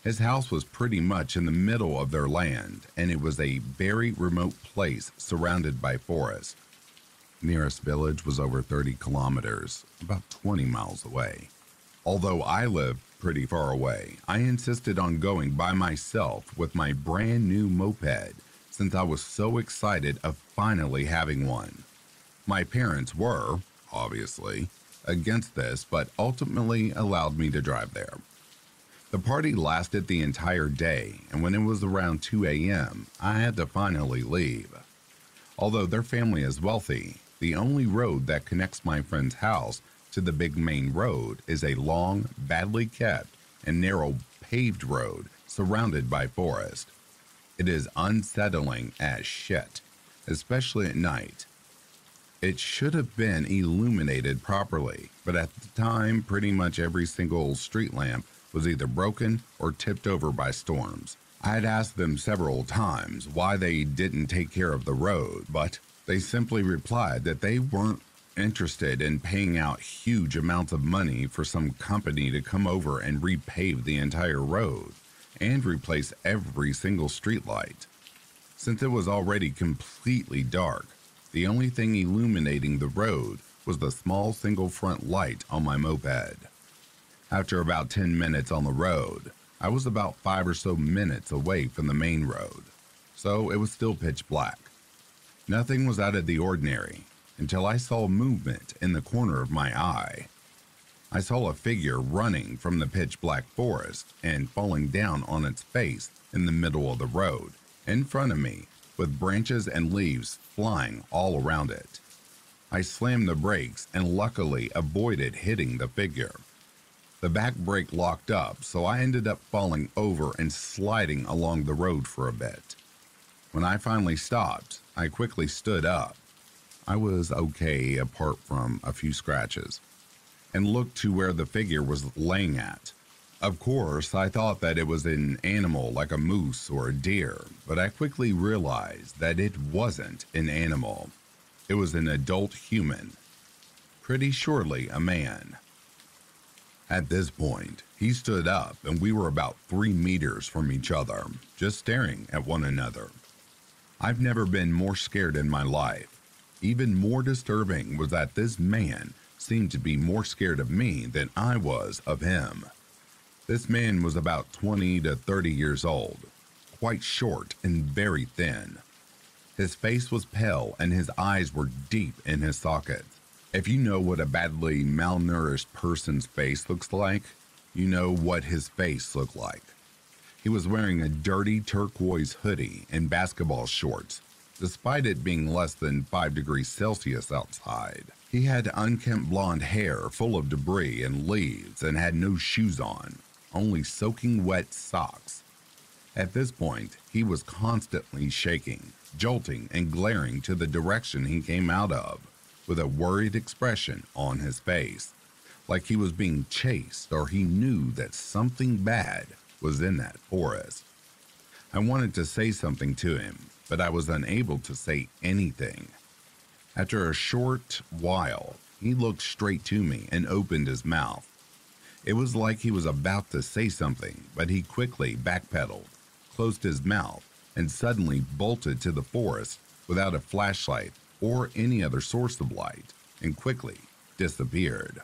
His house was pretty much in the middle of their land, and it was a very remote place surrounded by forest. Nearest village was over 30 kilometers, about 20 miles away. Although I lived pretty far away, I insisted on going by myself with my brand new moped since I was so excited of finally having one. My parents were, obviously, against this, but ultimately allowed me to drive there. The party lasted the entire day, and when it was around 2 a.m., I had to finally leave. Although their family is wealthy, the only road that connects my friend's house to the big main road is a long, badly kept, and narrow paved road surrounded by forest. It is unsettling as shit, especially at night. It should have been illuminated properly, but at the time, pretty much every single street lamp was either broken or tipped over by storms. I had asked them several times why they didn't take care of the road, but they simply replied that they weren't interested in paying out huge amounts of money for some company to come over and repave the entire road and replace every single streetlight. Since it was already completely dark, the only thing illuminating the road was the small single front light on my moped. After about 10 minutes on the road, I was about five or so minutes away from the main road, so it was still pitch black. Nothing was out of the ordinary, until I saw movement in the corner of my eye. I saw a figure running from the pitch black forest and falling down on its face in the middle of the road, in front of me, with branches and leaves flying all around it. I slammed the brakes and luckily avoided hitting the figure. The back brake locked up, so I ended up falling over and sliding along the road for a bit. When I finally stopped, I quickly stood up. I was okay apart from a few scratches and looked to where the figure was laying at. Of course, I thought that it was an animal like a moose or a deer, but I quickly realized that it wasn't an animal. It was an adult human, pretty surely a man. At this point, he stood up and we were about three meters from each other, just staring at one another. I've never been more scared in my life. Even more disturbing was that this man seemed to be more scared of me than I was of him. This man was about 20 to 30 years old, quite short and very thin. His face was pale and his eyes were deep in his sockets. If you know what a badly malnourished person's face looks like, you know what his face looked like. He was wearing a dirty turquoise hoodie and basketball shorts, despite it being less than 5 degrees Celsius outside. He had unkempt blonde hair full of debris and leaves and had no shoes on, only soaking wet socks. At this point, he was constantly shaking, jolting, and glaring to the direction he came out of, with a worried expression on his face, like he was being chased or he knew that something bad was in that forest. I wanted to say something to him, but I was unable to say anything. After a short while, he looked straight to me and opened his mouth. It was like he was about to say something, but he quickly backpedaled, closed his mouth, and suddenly bolted to the forest without a flashlight or any other source of light, and quickly disappeared.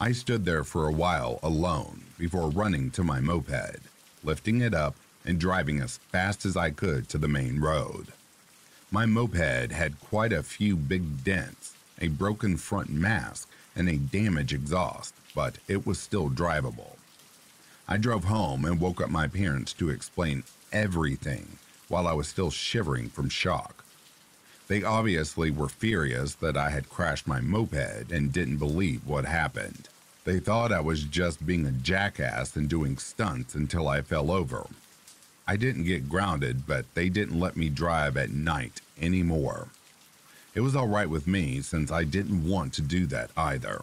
I stood there for a while alone before running to my moped, lifting it up and driving as fast as I could to the main road. My moped had quite a few big dents, a broken front mask, and a damaged exhaust, but it was still drivable. I drove home and woke up my parents to explain everything while I was still shivering from shock. They obviously were furious that I had crashed my moped and didn't believe what happened. They thought I was just being a jackass and doing stunts until I fell over. I didn't get grounded, but they didn't let me drive at night anymore. It was all right with me since I didn't want to do that either.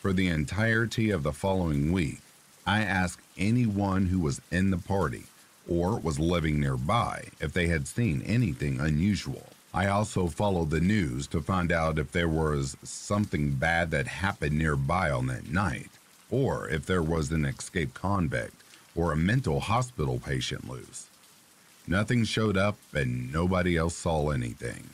For the entirety of the following week, I asked anyone who was in the party or was living nearby if they had seen anything unusual. I also followed the news to find out if there was something bad that happened nearby on that night, or if there was an escaped convict or a mental hospital patient loose. Nothing showed up and nobody else saw anything.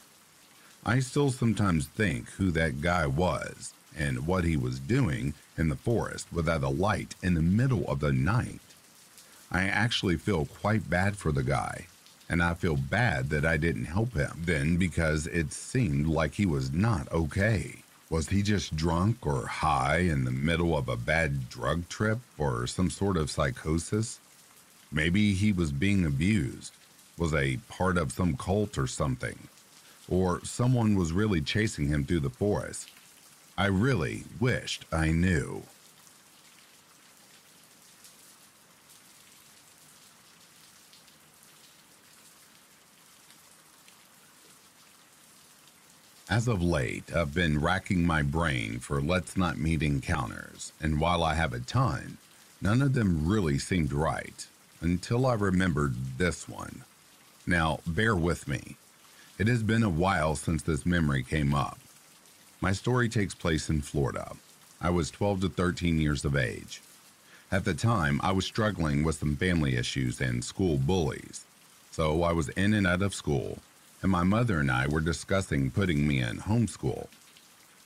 I still sometimes think who that guy was and what he was doing in the forest without a light in the middle of the night. I actually feel quite bad for the guy, and I feel bad that I didn't help him then because it seemed like he was not okay. Was he just drunk or high in the middle of a bad drug trip or some sort of psychosis? Maybe he was being abused, was a part of some cult or something, or someone was really chasing him through the forest. I really wished I knew. As of late, I've been racking my brain for let's not meet encounters, and while I have a ton, none of them really seemed right until I remembered this one. Now, bear with me. It has been a while since this memory came up. My story takes place in Florida. I was 12 to 13 years of age. At the time, I was struggling with some family issues and school bullies, so I was in and out of school and my mother and I were discussing putting me in homeschool.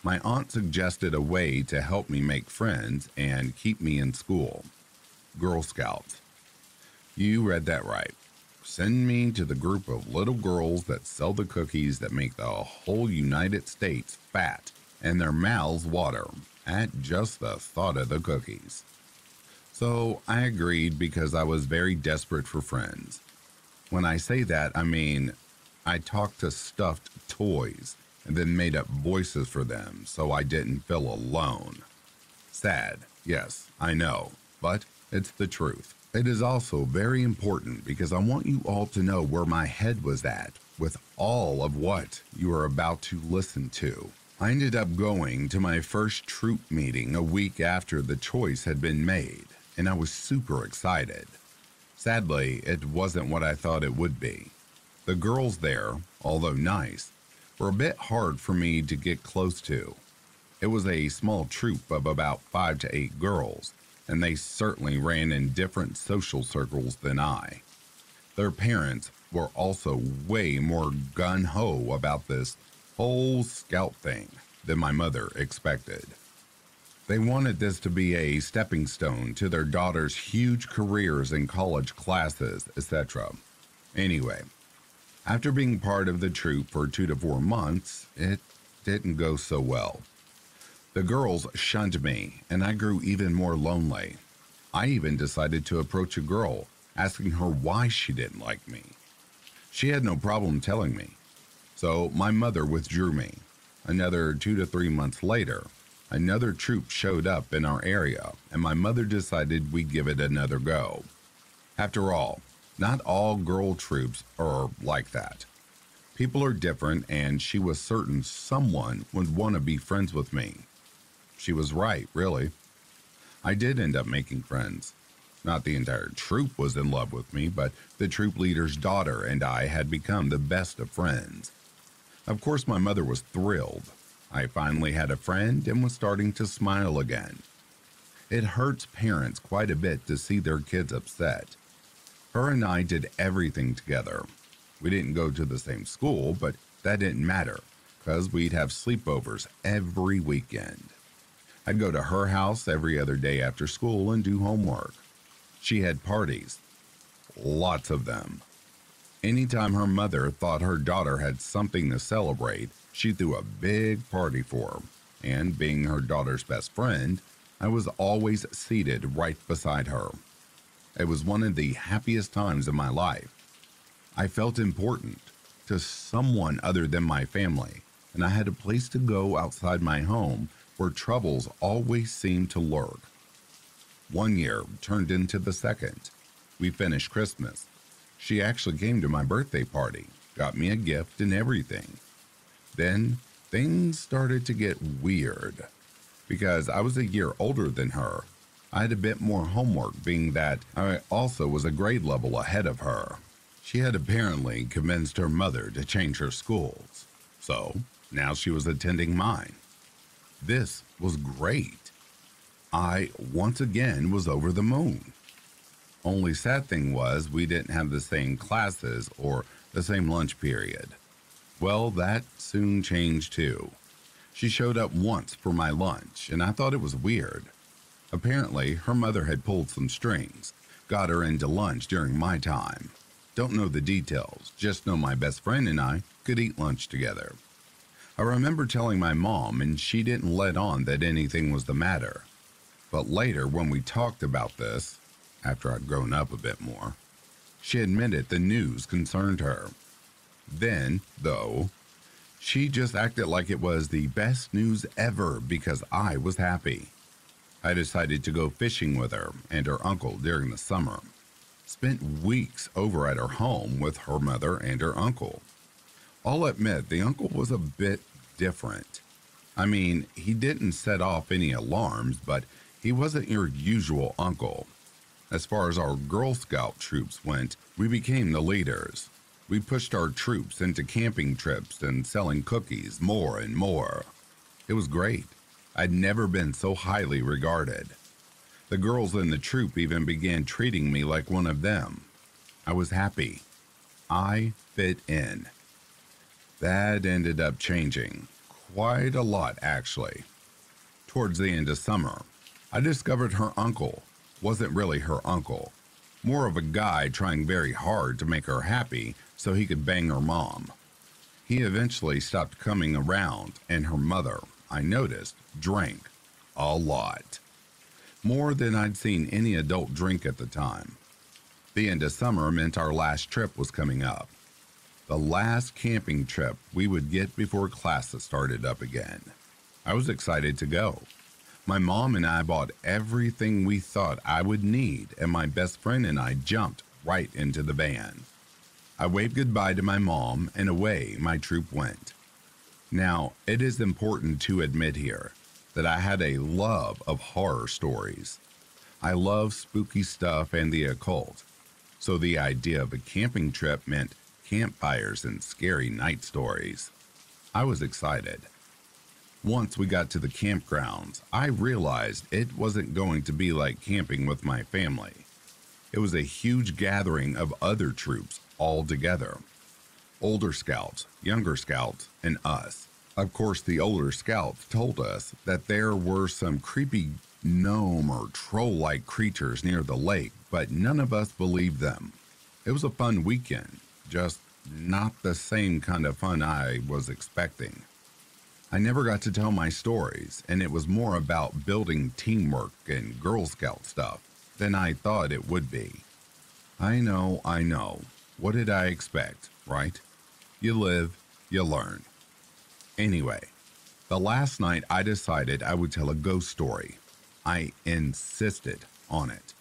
My aunt suggested a way to help me make friends and keep me in school Girl Scouts. You read that right. Send me to the group of little girls that sell the cookies that make the whole United States fat and their mouths water. at just the thought of the cookies. So I agreed because I was very desperate for friends. When I say that, I mean I talked to stuffed toys and then made up voices for them so I didn't feel alone. Sad, yes, I know, but it's the truth. It is also very important because I want you all to know where my head was at with all of what you are about to listen to. I ended up going to my first troop meeting a week after the choice had been made, and I was super excited. Sadly, it wasn't what I thought it would be. The girls there, although nice, were a bit hard for me to get close to. It was a small troop of about five to eight girls, and they certainly ran in different social circles than I. Their parents were also way more gun ho about this whole scout thing than my mother expected. They wanted this to be a stepping stone to their daughter's huge careers in college classes, etc. Anyway, after being part of the troop for two to four months, it didn't go so well. The girls shunned me, and I grew even more lonely. I even decided to approach a girl, asking her why she didn't like me. She had no problem telling me, so my mother withdrew me. Another two to three months later, another troop showed up in our area, and my mother decided we'd give it another go. After all, not all girl troops are like that. People are different, and she was certain someone would want to be friends with me. She was right, really. I did end up making friends. Not the entire troop was in love with me, but the troop leader's daughter and I had become the best of friends. Of course, my mother was thrilled. I finally had a friend and was starting to smile again. It hurts parents quite a bit to see their kids upset. Her and I did everything together. We didn't go to the same school, but that didn't matter because we'd have sleepovers every weekend. I'd go to her house every other day after school and do homework. She had parties, lots of them. Anytime her mother thought her daughter had something to celebrate, she threw a big party for her. And being her daughter's best friend, I was always seated right beside her. It was one of the happiest times of my life. I felt important to someone other than my family, and I had a place to go outside my home where troubles always seemed to lurk. One year turned into the second. We finished Christmas, she actually came to my birthday party, got me a gift and everything. Then things started to get weird. Because I was a year older than her, I had a bit more homework, being that I also was a grade level ahead of her. She had apparently convinced her mother to change her schools, so now she was attending mine. This was great. I once again was over the moon. Only sad thing was we didn't have the same classes or the same lunch period. Well, that soon changed too. She showed up once for my lunch, and I thought it was weird. Apparently, her mother had pulled some strings, got her into lunch during my time. Don't know the details, just know my best friend and I could eat lunch together. I remember telling my mom, and she didn't let on that anything was the matter. But later, when we talked about this, after I'd grown up a bit more. She admitted the news concerned her. Then, though, she just acted like it was the best news ever because I was happy. I decided to go fishing with her and her uncle during the summer. Spent weeks over at her home with her mother and her uncle. I'll admit the uncle was a bit different. I mean, he didn't set off any alarms, but he wasn't your usual uncle. As far as our Girl Scout troops went, we became the leaders. We pushed our troops into camping trips and selling cookies more and more. It was great. I'd never been so highly regarded. The girls in the troop even began treating me like one of them. I was happy. I fit in. That ended up changing. Quite a lot, actually. Towards the end of summer, I discovered her uncle, wasn't really her uncle, more of a guy trying very hard to make her happy so he could bang her mom. He eventually stopped coming around, and her mother, I noticed, drank. A lot. More than I'd seen any adult drink at the time. The end of summer meant our last trip was coming up. The last camping trip we would get before classes started up again. I was excited to go. My mom and I bought everything we thought I would need, and my best friend and I jumped right into the van. I waved goodbye to my mom, and away my troop went. Now, it is important to admit here that I had a love of horror stories. I love spooky stuff and the occult, so the idea of a camping trip meant campfires and scary night stories. I was excited. Once we got to the campgrounds, I realized it wasn't going to be like camping with my family. It was a huge gathering of other troops all together older scouts, younger scouts, and us. Of course, the older scouts told us that there were some creepy gnome or troll like creatures near the lake, but none of us believed them. It was a fun weekend, just not the same kind of fun I was expecting. I never got to tell my stories, and it was more about building teamwork and Girl Scout stuff than I thought it would be. I know, I know. What did I expect, right? You live, you learn. Anyway, the last night I decided I would tell a ghost story. I insisted on it.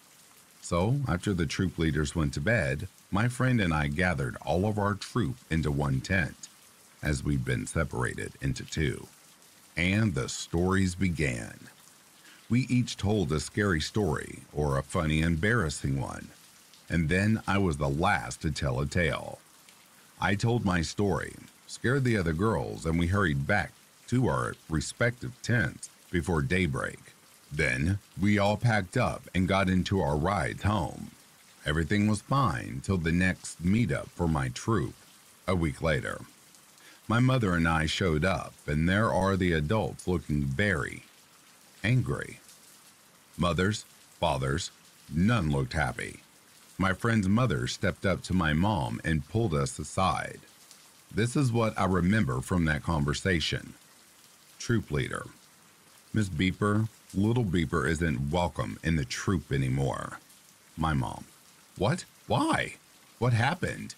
So, after the troop leaders went to bed, my friend and I gathered all of our troop into one tent, as we'd been separated into two. And the stories began. We each told a scary story or a funny, embarrassing one. And then I was the last to tell a tale. I told my story, scared the other girls, and we hurried back to our respective tents before daybreak. Then we all packed up and got into our rides home. Everything was fine till the next meetup for my troop, a week later. My mother and I showed up, and there are the adults looking very angry. Mothers, fathers, none looked happy. My friend's mother stepped up to my mom and pulled us aside. This is what I remember from that conversation. Troop leader. Miss Beeper, little Beeper isn't welcome in the troop anymore. My mom. What? Why? What happened?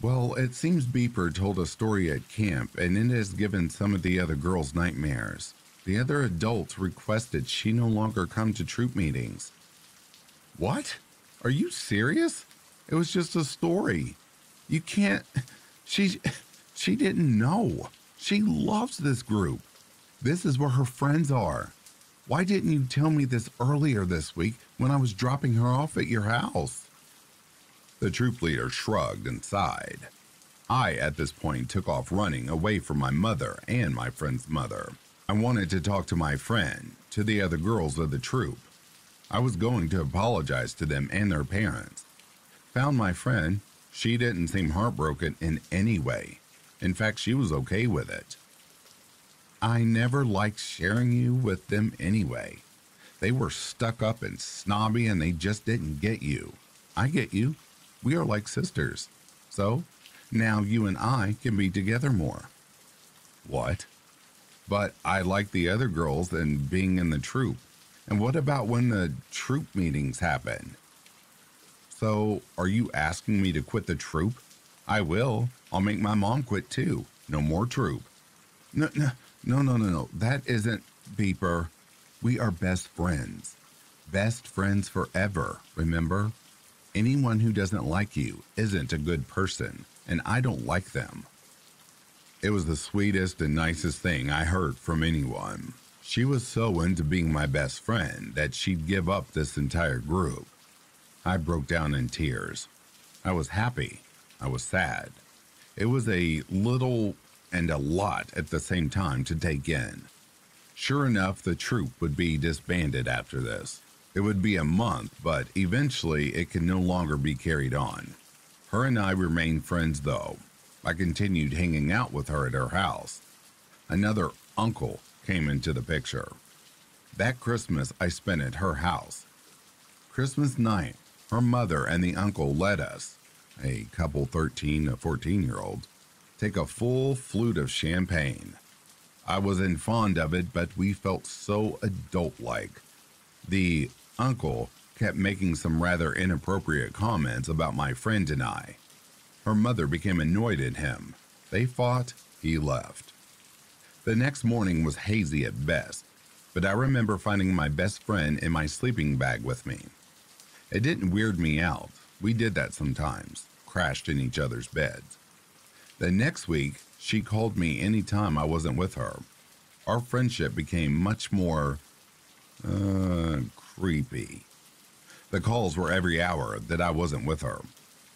Well, it seems Beeper told a story at camp and it has given some of the other girls nightmares. The other adults requested she no longer come to troop meetings. What? Are you serious? It was just a story. You can't. She. She didn't know. She loves this group. This is where her friends are. Why didn't you tell me this earlier this week when I was dropping her off at your house? The troop leader shrugged and sighed. I, at this point, took off running away from my mother and my friend's mother. I wanted to talk to my friend, to the other girls of the troop. I was going to apologize to them and their parents. Found my friend. She didn't seem heartbroken in any way. In fact, she was okay with it. I never liked sharing you with them anyway. They were stuck up and snobby and they just didn't get you. I get you. We are like sisters. So now you and I can be together more. What? But I like the other girls and being in the troop. And what about when the troop meetings happen? So, are you asking me to quit the troop? I will. I'll make my mom quit too. No more troop. No, no, no, no, no, no. That isn't Beeper. We are best friends. Best friends forever, remember? Anyone who doesn't like you isn't a good person, and I don't like them. It was the sweetest and nicest thing I heard from anyone. She was so into being my best friend that she'd give up this entire group. I broke down in tears. I was happy. I was sad. It was a little and a lot at the same time to take in. Sure enough, the troop would be disbanded after this. It would be a month, but eventually it could no longer be carried on. Her and I remained friends, though. I continued hanging out with her at her house. Another uncle came into the picture. That Christmas I spent at her house. Christmas night, her mother and the uncle let us, a couple 13 to 14 year olds, take a full flute of champagne. I wasn't fond of it, but we felt so adult like. The uncle kept making some rather inappropriate comments about my friend and I. Her mother became annoyed at him. They fought, he left. The next morning was hazy at best, but I remember finding my best friend in my sleeping bag with me. It didn't weird me out. We did that sometimes, crashed in each other's beds. The next week, she called me any time I wasn't with her. Our friendship became much more, uh, creepy. The calls were every hour that I wasn't with her.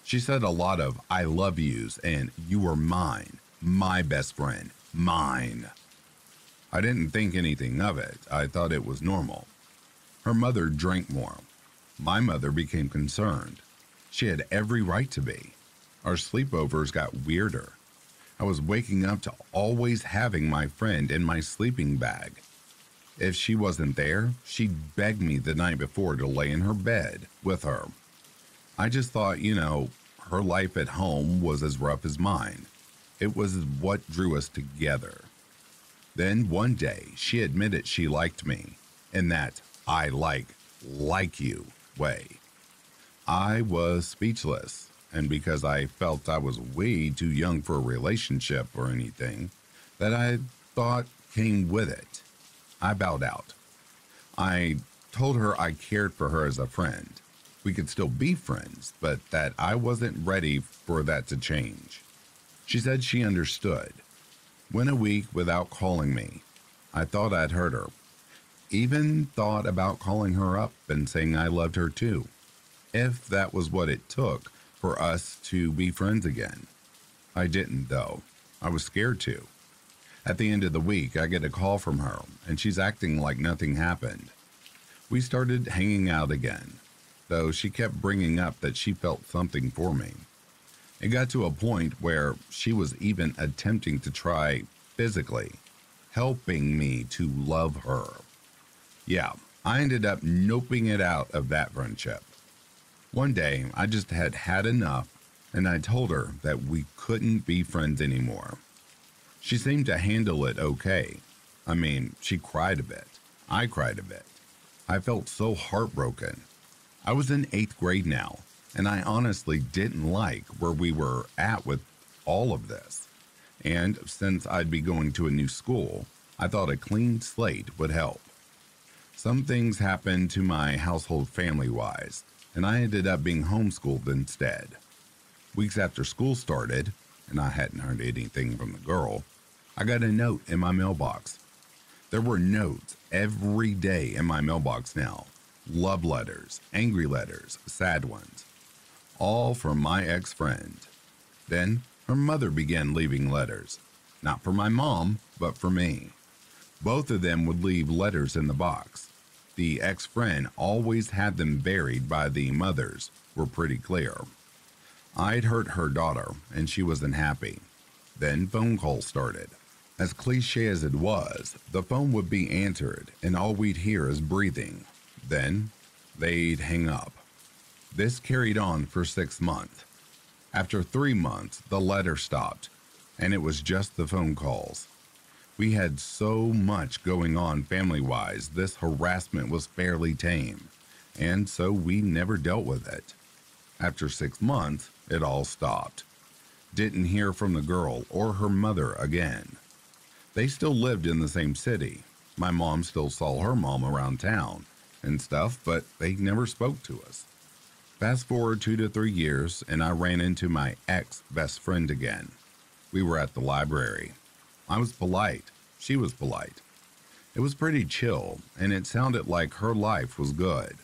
She said a lot of I love yous and you were mine, my best friend, mine. I didn't think anything of it. I thought it was normal. Her mother drank more. My mother became concerned. She had every right to be. Our sleepovers got weirder. I was waking up to always having my friend in my sleeping bag. If she wasn't there, she'd beg me the night before to lay in her bed with her. I just thought, you know, her life at home was as rough as mine. It was what drew us together. Then one day, she admitted she liked me in that I like, like you way. I was speechless, and because I felt I was way too young for a relationship or anything that I thought came with it, I bowed out. I told her I cared for her as a friend. We could still be friends, but that I wasn't ready for that to change. She said she understood. Went a week without calling me. I thought I'd hurt her. Even thought about calling her up and saying I loved her too, if that was what it took for us to be friends again. I didn't, though. I was scared to. At the end of the week, I get a call from her, and she's acting like nothing happened. We started hanging out again, though she kept bringing up that she felt something for me. It got to a point where she was even attempting to try physically, helping me to love her. Yeah, I ended up noping it out of that friendship. One day, I just had had enough, and I told her that we couldn't be friends anymore. She seemed to handle it okay. I mean, she cried a bit. I cried a bit. I felt so heartbroken. I was in eighth grade now, and I honestly didn't like where we were at with all of this. And since I'd be going to a new school, I thought a clean slate would help. Some things happened to my household family wise, and I ended up being homeschooled instead. Weeks after school started, and I hadn't heard anything from the girl, I got a note in my mailbox. There were notes every day in my mailbox now love letters, angry letters, sad ones, all for my ex friend. Then her mother began leaving letters, not for my mom, but for me. Both of them would leave letters in the box. The ex friend always had them buried by the mothers, were pretty clear. I'd hurt her daughter, and she wasn't happy. Then phone calls started. As cliche as it was, the phone would be answered, and all we'd hear is breathing. Then they'd hang up. This carried on for six months. After three months, the letter stopped, and it was just the phone calls. We had so much going on family wise, this harassment was fairly tame, and so we never dealt with it. After six months, it all stopped. Didn't hear from the girl or her mother again. They still lived in the same city. My mom still saw her mom around town and stuff, but they never spoke to us. Fast forward two to three years, and I ran into my ex best friend again. We were at the library. I was polite. She was polite. It was pretty chill, and it sounded like her life was good.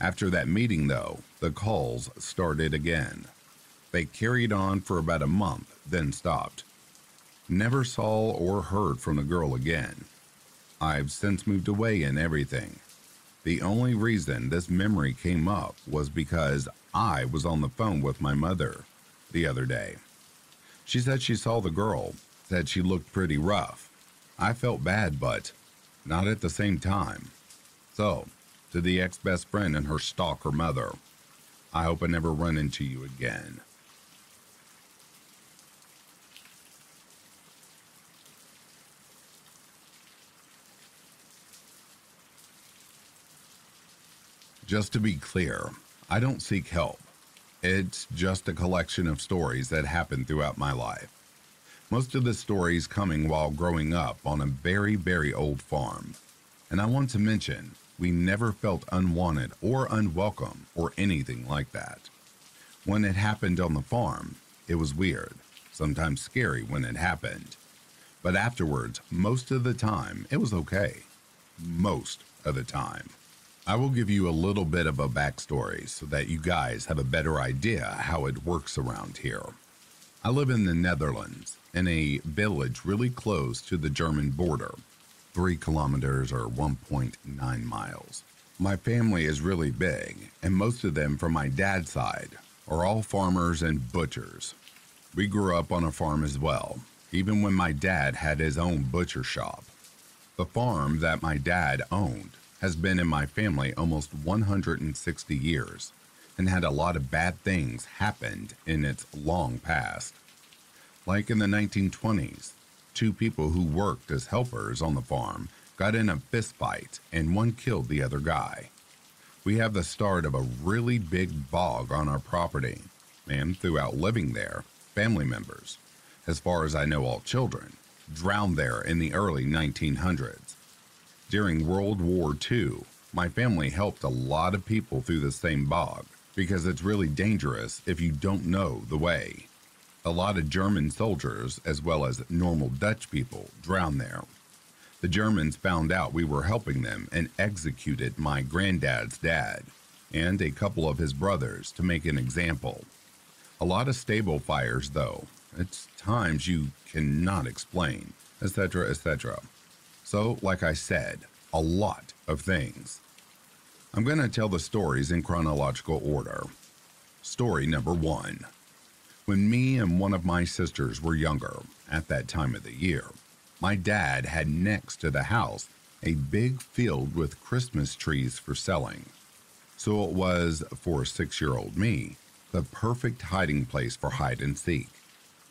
After that meeting, though, the calls started again. They carried on for about a month, then stopped. Never saw or heard from the girl again. I've since moved away and everything. The only reason this memory came up was because I was on the phone with my mother the other day. She said she saw the girl, said she looked pretty rough. I felt bad, but not at the same time. So, to the ex best friend and her stalker mother, I hope I never run into you again. Just to be clear, I don't seek help. It's just a collection of stories that happened throughout my life. Most of the stories coming while growing up on a very, very old farm. And I want to mention, we never felt unwanted or unwelcome or anything like that. When it happened on the farm, it was weird, sometimes scary when it happened. But afterwards, most of the time, it was okay. Most of the time. I will give you a little bit of a backstory so that you guys have a better idea how it works around here. I live in the Netherlands, in a village really close to the German border, 3 kilometers or 1.9 miles. My family is really big, and most of them from my dad's side are all farmers and butchers. We grew up on a farm as well, even when my dad had his own butcher shop. The farm that my dad owned has been in my family almost 160 years and had a lot of bad things happened in its long past. Like in the 1920s, two people who worked as helpers on the farm got in a fistfight and one killed the other guy. We have the start of a really big bog on our property, and throughout living there, family members, as far as I know all children, drowned there in the early 1900s. During World War II, my family helped a lot of people through the same bog because it's really dangerous if you don't know the way. A lot of German soldiers, as well as normal Dutch people, drowned there. The Germans found out we were helping them and executed my granddad's dad and a couple of his brothers to make an example. A lot of stable fires, though. It's times you cannot explain, etc., etc. So, like I said, a lot of things. I'm going to tell the stories in chronological order. Story number one. When me and one of my sisters were younger, at that time of the year, my dad had next to the house a big field with Christmas trees for selling. So it was, for six year old me, the perfect hiding place for hide and seek,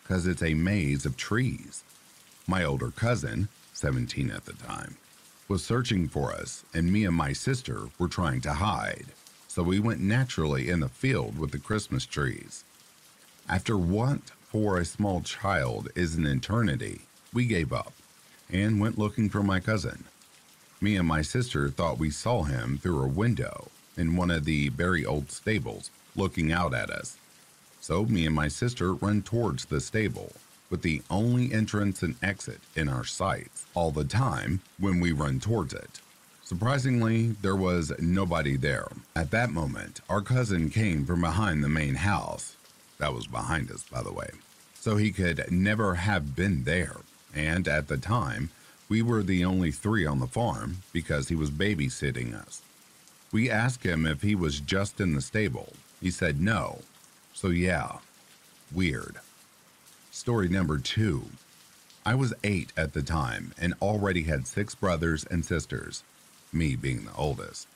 because it's a maze of trees. My older cousin, 17 at the time, was searching for us, and me and my sister were trying to hide. So we went naturally in the field with the Christmas trees. After what for a small child is an eternity, we gave up and went looking for my cousin. Me and my sister thought we saw him through a window in one of the very old stables looking out at us. So me and my sister run towards the stable with the only entrance and exit in our sights all the time when we run towards it. Surprisingly, there was nobody there. At that moment, our cousin came from behind the main house. That was behind us, by the way. So he could never have been there. And at the time, we were the only three on the farm because he was babysitting us. We asked him if he was just in the stable. He said no. So, yeah, weird. Story number two. I was eight at the time and already had six brothers and sisters, me being the oldest.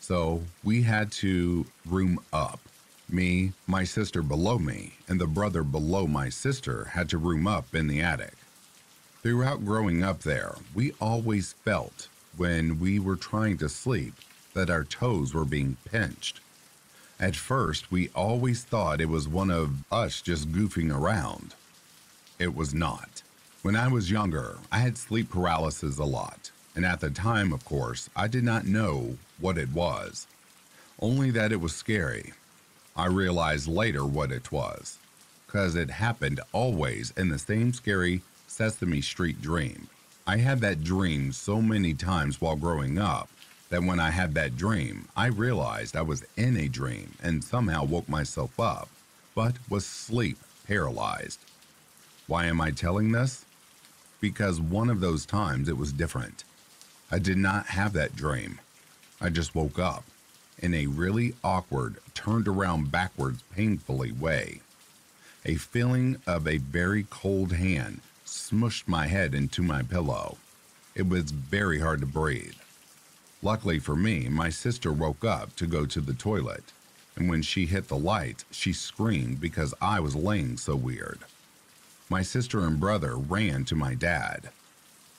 So we had to room up. Me, my sister below me, and the brother below my sister had to room up in the attic. Throughout growing up there, we always felt when we were trying to sleep that our toes were being pinched. At first, we always thought it was one of us just goofing around. It was not. When I was younger, I had sleep paralysis a lot, and at the time, of course, I did not know what it was, only that it was scary. I realized later what it was, because it happened always in the same scary Sesame Street dream. I had that dream so many times while growing up that when I had that dream, I realized I was in a dream and somehow woke myself up, but was sleep paralyzed. Why am I telling this? Because one of those times it was different. I did not have that dream. I just woke up in a really awkward, turned around backwards, painfully way. A feeling of a very cold hand smushed my head into my pillow. It was very hard to breathe. Luckily for me, my sister woke up to go to the toilet, and when she hit the light, she screamed because I was laying so weird. My sister and brother ran to my dad.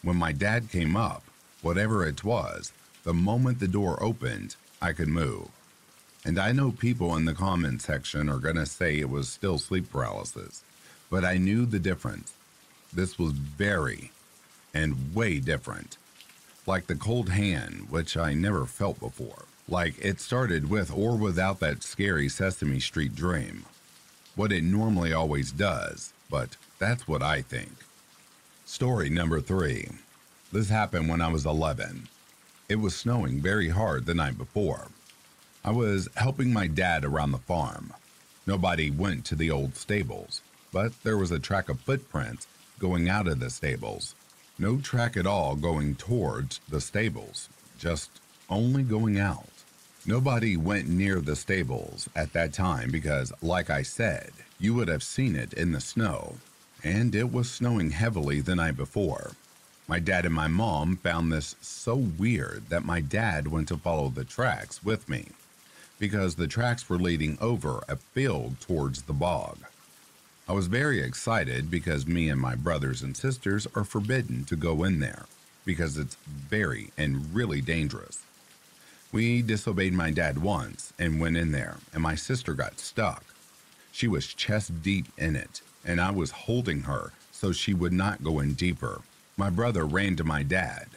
When my dad came up, whatever it was, the moment the door opened, I could move. And I know people in the comment section are going to say it was still sleep paralysis, but I knew the difference. This was very and way different. Like the cold hand, which I never felt before. Like it started with or without that scary Sesame Street dream. What it normally always does, but that's what I think. Story number three. This happened when I was 11. It was snowing very hard the night before. I was helping my dad around the farm. Nobody went to the old stables, but there was a track of footprints going out of the stables. No track at all going towards the stables, just only going out. Nobody went near the stables at that time because, like I said, you would have seen it in the snow, and it was snowing heavily the night before. My dad and my mom found this so weird that my dad went to follow the tracks with me because the tracks were leading over a field towards the bog. I was very excited because me and my brothers and sisters are forbidden to go in there because it's very and really dangerous. We disobeyed my dad once and went in there, and my sister got stuck. She was chest deep in it, and I was holding her so she would not go in deeper. My brother ran to my dad.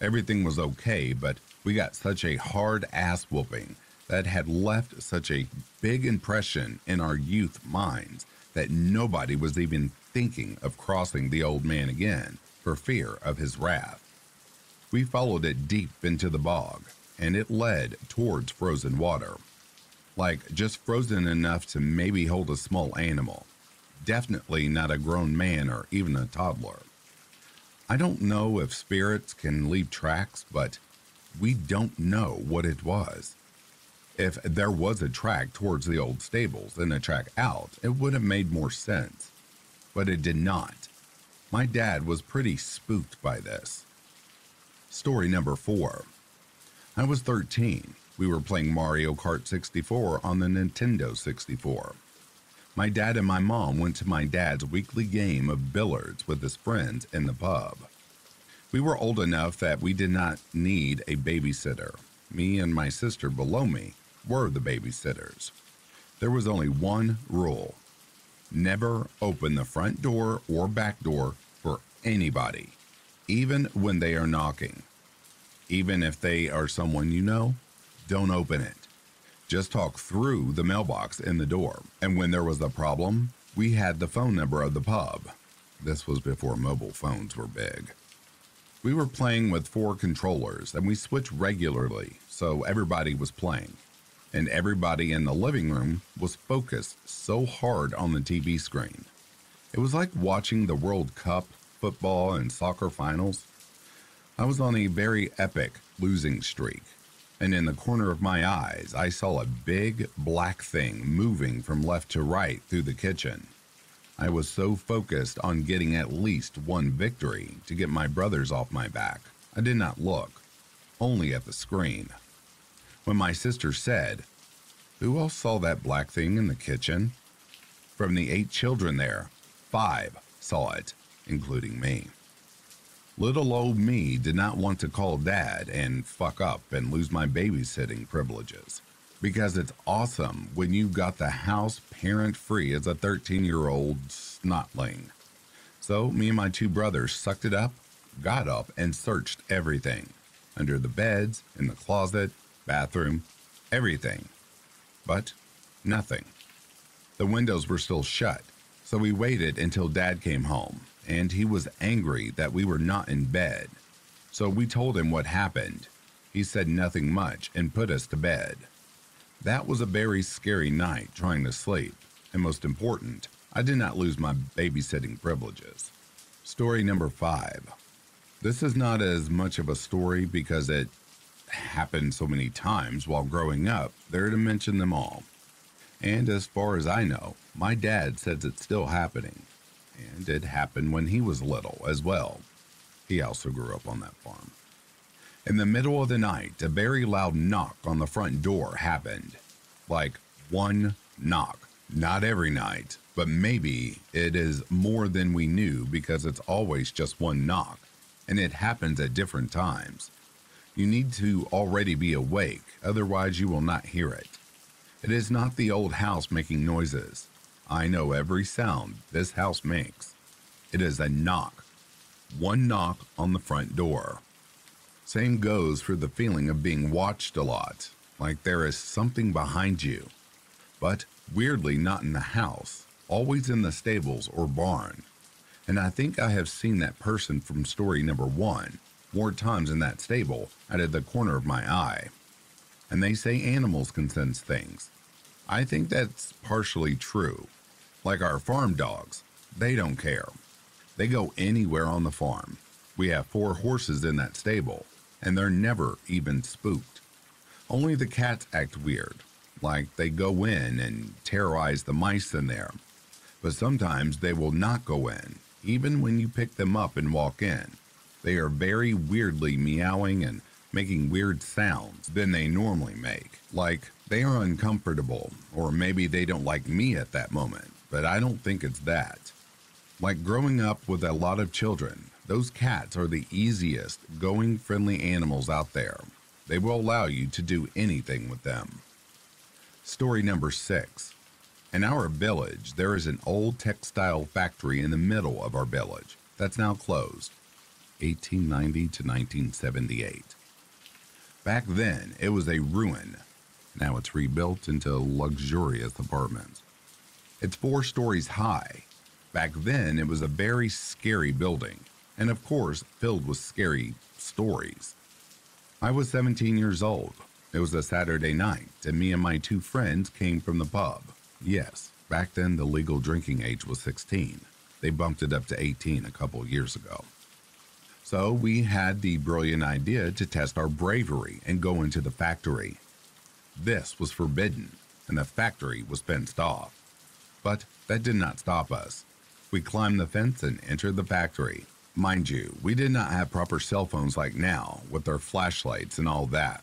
Everything was okay, but we got such a hard ass whooping that had left such a big impression in our youth minds that nobody was even thinking of crossing the old man again for fear of his wrath. We followed it deep into the bog, and it led towards frozen water. Like just frozen enough to maybe hold a small animal. Definitely not a grown man or even a toddler. I don't know if spirits can leave tracks, but we don't know what it was. If there was a track towards the old stables and a track out, it would have made more sense. But it did not. My dad was pretty spooked by this. Story number four. I was 13. We were playing Mario Kart 64 on the Nintendo 64. My dad and my mom went to my dad's weekly game of billiards with his friends in the pub. We were old enough that we did not need a babysitter. Me and my sister below me were the babysitters. There was only one rule never open the front door or back door for anybody, even when they are knocking. Even if they are someone you know, don't open it. Just talk through the mailbox in the door. And when there was a problem, we had the phone number of the pub. This was before mobile phones were big. We were playing with four controllers and we switched regularly, so everybody was playing and everybody in the living room was focused so hard on the TV screen. It was like watching the World Cup, football, and soccer finals. I was on a very epic losing streak, and in the corner of my eyes, I saw a big black thing moving from left to right through the kitchen. I was so focused on getting at least one victory to get my brothers off my back, I did not look, only at the screen when my sister said, Who else saw that black thing in the kitchen? From the eight children there, five saw it, including me. Little old me did not want to call dad and fuck up and lose my babysitting privileges. Because it's awesome when you got the house parent free as a 13 year old snotling. So me and my two brothers sucked it up, got up, and searched everything under the beds, in the closet, bathroom, everything. But nothing. The windows were still shut, so we waited until Dad came home, and he was angry that we were not in bed. So we told him what happened. He said nothing much and put us to bed. That was a very scary night trying to sleep, and most important, I did not lose my babysitting privileges. Story number five. This is not as much of a story because it happened so many times while growing up, there to mention them all. And as far as I know, my dad says it's still happening. And it happened when he was little as well. He also grew up on that farm. In the middle of the night, a very loud knock on the front door happened. Like one knock. Not every night, but maybe it is more than we knew because it's always just one knock, and it happens at different times. You need to already be awake, otherwise, you will not hear it. It is not the old house making noises. I know every sound this house makes. It is a knock. One knock on the front door. Same goes for the feeling of being watched a lot, like there is something behind you. But weirdly, not in the house, always in the stables or barn. And I think I have seen that person from story number one more times in that stable out of the corner of my eye. And they say animals can sense things. I think that's partially true. Like our farm dogs, they don't care. They go anywhere on the farm. We have four horses in that stable, and they're never even spooked. Only the cats act weird, like they go in and terrorize the mice in there. But sometimes they will not go in, even when you pick them up and walk in. They are very weirdly meowing and making weird sounds than they normally make. Like they are uncomfortable, or maybe they don't like me at that moment, but I don't think it's that. Like growing up with a lot of children, those cats are the easiest, going friendly animals out there. They will allow you to do anything with them. Story number six. In our village, there is an old textile factory in the middle of our village that's now closed. 1890 to 1978. Back then, it was a ruin. Now it's rebuilt into luxurious apartments. It's four stories high. Back then, it was a very scary building, and of course, filled with scary stories. I was 17 years old. It was a Saturday night, and me and my two friends came from the pub. Yes, back then the legal drinking age was 16. They bumped it up to 18 a couple years ago. So we had the brilliant idea to test our bravery and go into the factory. This was forbidden, and the factory was fenced off. But that did not stop us. We climbed the fence and entered the factory. Mind you, we did not have proper cell phones like now, with their flashlights and all that.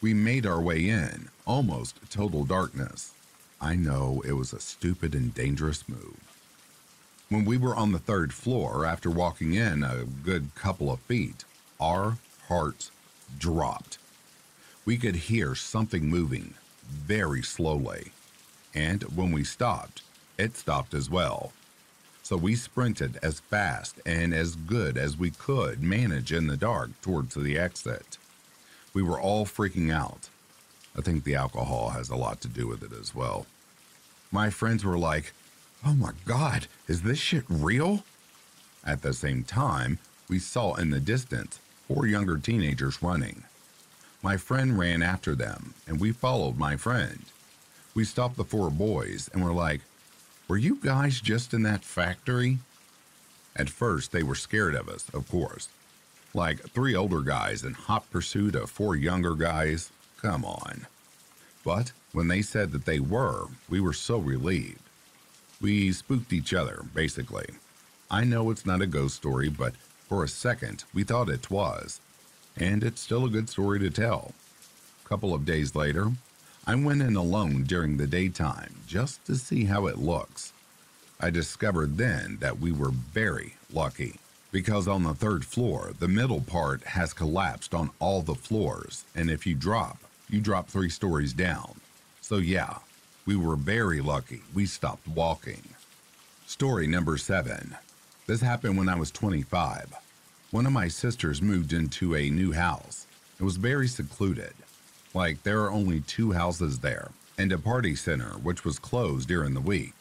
We made our way in, almost total darkness. I know it was a stupid and dangerous move. When we were on the third floor, after walking in a good couple of feet, our hearts dropped. We could hear something moving very slowly, and when we stopped, it stopped as well. So we sprinted as fast and as good as we could manage in the dark towards the exit. We were all freaking out. I think the alcohol has a lot to do with it as well. My friends were like, Oh my God, is this shit real? At the same time, we saw in the distance four younger teenagers running. My friend ran after them, and we followed my friend. We stopped the four boys and were like, Were you guys just in that factory? At first, they were scared of us, of course. Like three older guys in hot pursuit of four younger guys. Come on. But when they said that they were, we were so relieved. We spooked each other, basically. I know it's not a ghost story, but for a second we thought it was. And it's still a good story to tell. A couple of days later, I went in alone during the daytime just to see how it looks. I discovered then that we were very lucky because on the third floor, the middle part has collapsed on all the floors, and if you drop, you drop three stories down. So, yeah, we were very lucky we stopped walking. Story number seven. This happened when I was 25. One of my sisters moved into a new house. It was very secluded. Like, there are only two houses there, and a party center, which was closed during the week.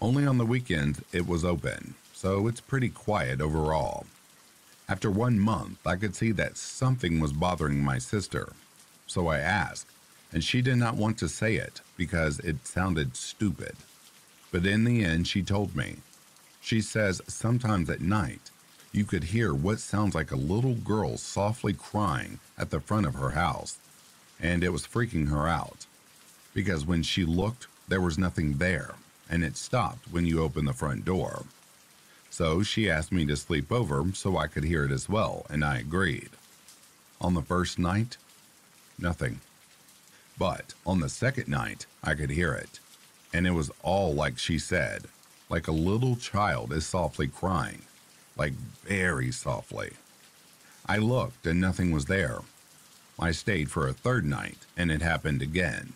Only on the weekends it was open, so it's pretty quiet overall. After one month, I could see that something was bothering my sister, so I asked, and she did not want to say it because it sounded stupid. But in the end, she told me. She says sometimes at night, you could hear what sounds like a little girl softly crying at the front of her house, and it was freaking her out. Because when she looked, there was nothing there, and it stopped when you opened the front door. So she asked me to sleep over so I could hear it as well, and I agreed. On the first night, nothing. But on the second night, I could hear it, and it was all like she said, like a little child is softly crying, like very softly. I looked and nothing was there. I stayed for a third night, and it happened again.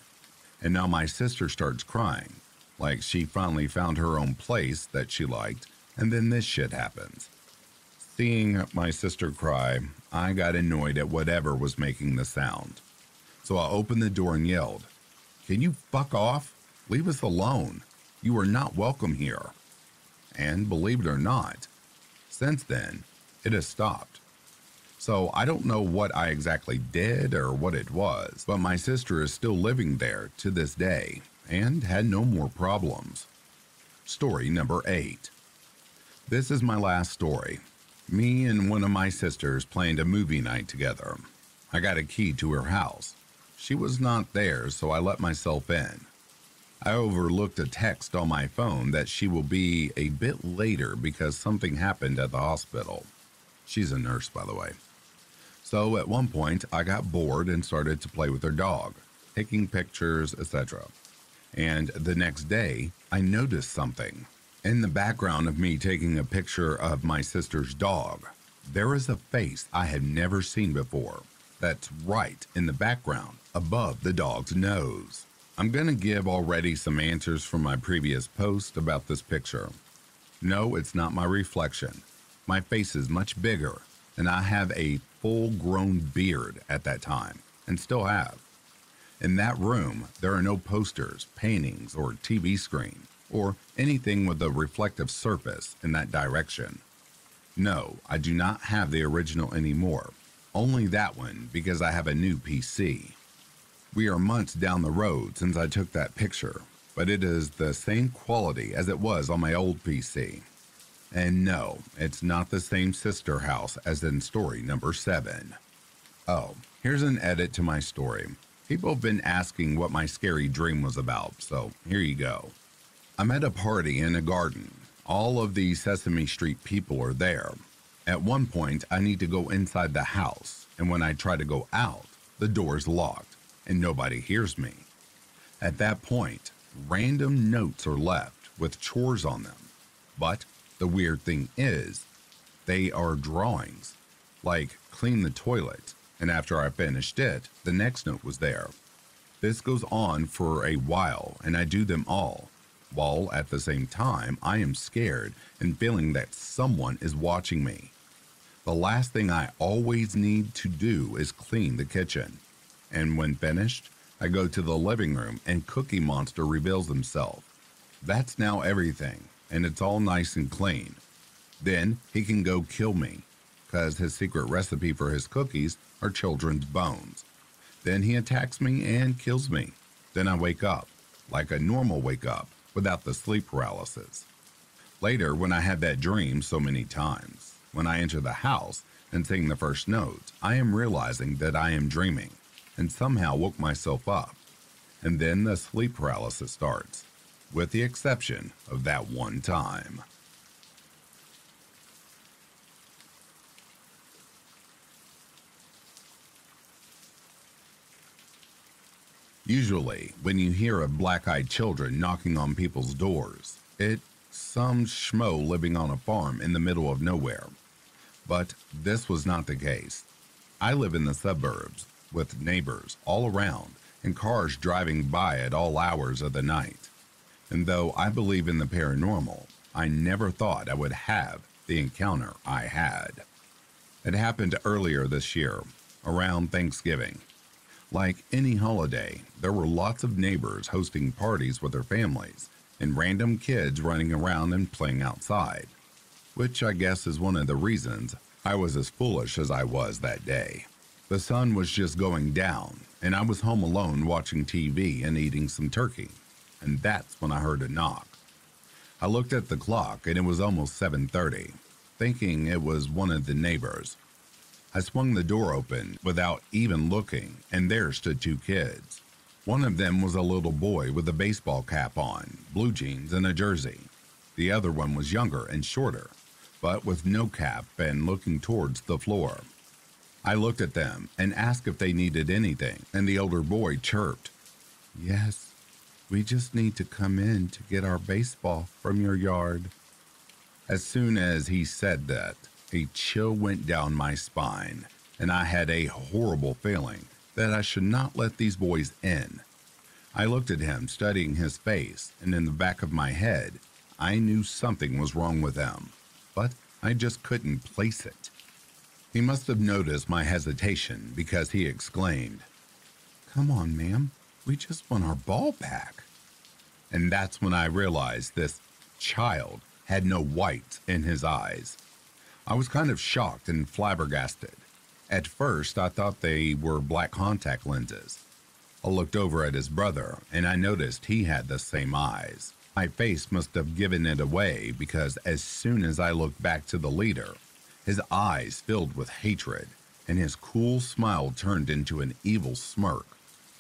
And now my sister starts crying, like she finally found her own place that she liked, and then this shit happens. Seeing my sister cry, I got annoyed at whatever was making the sound. So I opened the door and yelled, Can you fuck off? Leave us alone. You are not welcome here. And believe it or not, since then, it has stopped. So I don't know what I exactly did or what it was, but my sister is still living there to this day and had no more problems. Story number 8. This is my last story. Me and one of my sisters planned a movie night together. I got a key to her house. She was not there, so I let myself in. I overlooked a text on my phone that she will be a bit later because something happened at the hospital. She's a nurse, by the way. So at one point, I got bored and started to play with her dog, taking pictures, etc. And the next day, I noticed something. In the background of me taking a picture of my sister's dog, there is a face I had never seen before that's right in the background above the dog's nose. I'm going to give already some answers from my previous post about this picture. No, it's not my reflection. My face is much bigger, and I have a full grown beard at that time, and still have. In that room, there are no posters, paintings, or TV screen, or anything with a reflective surface in that direction. No, I do not have the original anymore. Only that one because I have a new PC. We are months down the road since I took that picture, but it is the same quality as it was on my old PC. And no, it's not the same sister house as in story number 7. Oh, here's an edit to my story. People have been asking what my scary dream was about, so here you go. I'm at a party in a garden. All of the Sesame Street people are there. At one point, I need to go inside the house, and when I try to go out, the door's locked and nobody hears me. At that point, random notes are left with chores on them. But the weird thing is, they are drawings, like clean the toilet, and after I finished it, the next note was there. This goes on for a while, and I do them all, while at the same time I am scared and feeling that someone is watching me. The last thing I always need to do is clean the kitchen and when finished, I go to the living room and Cookie Monster reveals himself. That's now everything, and it's all nice and clean. Then he can go kill me, because his secret recipe for his cookies are children's bones. Then he attacks me and kills me. Then I wake up, like a normal wake up, without the sleep paralysis. Later, when I had that dream so many times, when I enter the house and sing the first notes, I am realizing that I am dreaming and somehow woke myself up. And then the sleep paralysis starts, with the exception of that one time. Usually, when you hear of black eyed children knocking on people's doors, it's some schmo living on a farm in the middle of nowhere. But this was not the case. I live in the suburbs, with neighbors all around and cars driving by at all hours of the night. And though I believe in the paranormal, I never thought I would have the encounter I had. It happened earlier this year, around Thanksgiving. Like any holiday, there were lots of neighbors hosting parties with their families and random kids running around and playing outside, which I guess is one of the reasons I was as foolish as I was that day. The sun was just going down, and I was home alone watching TV and eating some turkey. And that's when I heard a knock. I looked at the clock and it was almost 7:30, thinking it was one of the neighbors. I swung the door open without even looking, and there stood two kids. One of them was a little boy with a baseball cap on, blue jeans, and a jersey. The other one was younger and shorter, but with no cap and looking towards the floor. I looked at them and asked if they needed anything, and the older boy chirped, Yes, we just need to come in to get our baseball from your yard. As soon as he said that, a chill went down my spine, and I had a horrible feeling that I should not let these boys in. I looked at him, studying his face, and in the back of my head, I knew something was wrong with him, but I just couldn't place it. He must have noticed my hesitation because he exclaimed, Come on, ma'am, we just want our ball back. And that's when I realized this child had no whites in his eyes. I was kind of shocked and flabbergasted. At first, I thought they were black contact lenses. I looked over at his brother and I noticed he had the same eyes. My face must have given it away because as soon as I looked back to the leader, his eyes filled with hatred and his cool smile turned into an evil smirk.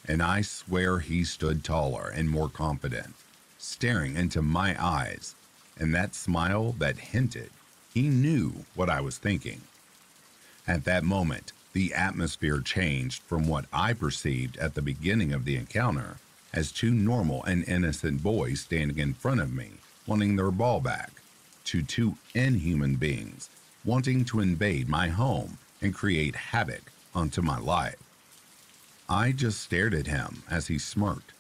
And I swear he stood taller and more confident, staring into my eyes, and that smile that hinted he knew what I was thinking. At that moment, the atmosphere changed from what I perceived at the beginning of the encounter as two normal and innocent boys standing in front of me, wanting their ball back, to two inhuman beings wanting to invade my home and create havoc onto my life. I just stared at him as he smirked.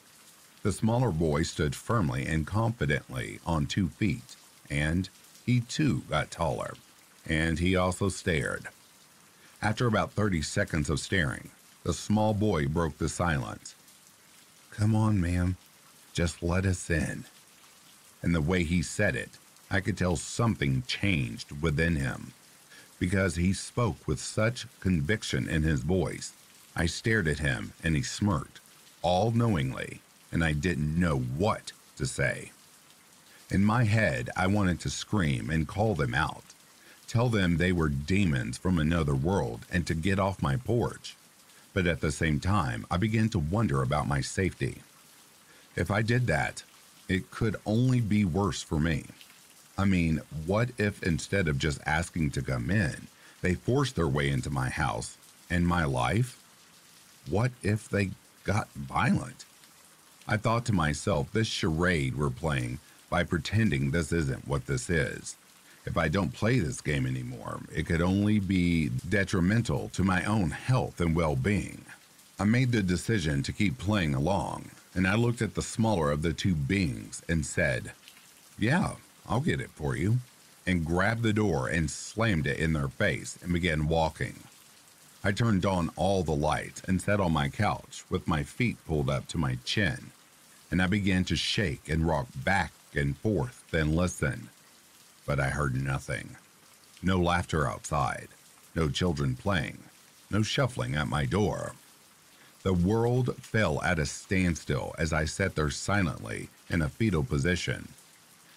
The smaller boy stood firmly and confidently on two feet, and he too got taller, and he also stared. After about 30 seconds of staring, the small boy broke the silence. Come on, ma'am, just let us in. And the way he said it, I could tell something changed within him. Because he spoke with such conviction in his voice, I stared at him and he smirked, all knowingly, and I didn't know what to say. In my head, I wanted to scream and call them out, tell them they were demons from another world and to get off my porch. But at the same time, I began to wonder about my safety. If I did that, it could only be worse for me. I mean, what if instead of just asking to come in, they forced their way into my house and my life? What if they got violent? I thought to myself, this charade we're playing by pretending this isn't what this is. If I don't play this game anymore, it could only be detrimental to my own health and well being. I made the decision to keep playing along, and I looked at the smaller of the two beings and said, Yeah, I'll get it for you, and grabbed the door and slammed it in their face and began walking. I turned on all the lights and sat on my couch with my feet pulled up to my chin, and I began to shake and rock back and forth, then listen. But I heard nothing. No laughter outside, no children playing, no shuffling at my door. The world fell at a standstill as I sat there silently in a fetal position.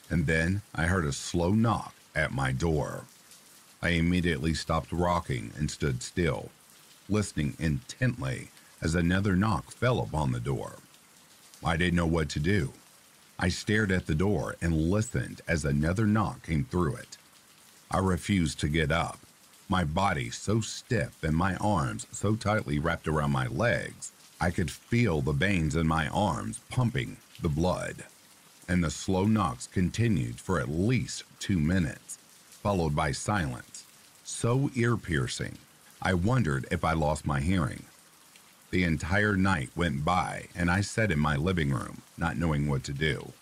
And then I heard a slow knock at my door. I immediately stopped rocking and stood still, listening intently as another knock fell upon the door. I didn't know what to do. I stared at the door and listened as another knock came through it. I refused to get up, my body so stiff and my arms so tightly wrapped around my legs, I could feel the veins in my arms pumping the blood. And the slow knocks continued for at least two minutes, followed by silence, so ear piercing, I wondered if I lost my hearing. The entire night went by, and I sat in my living room, not knowing what to do.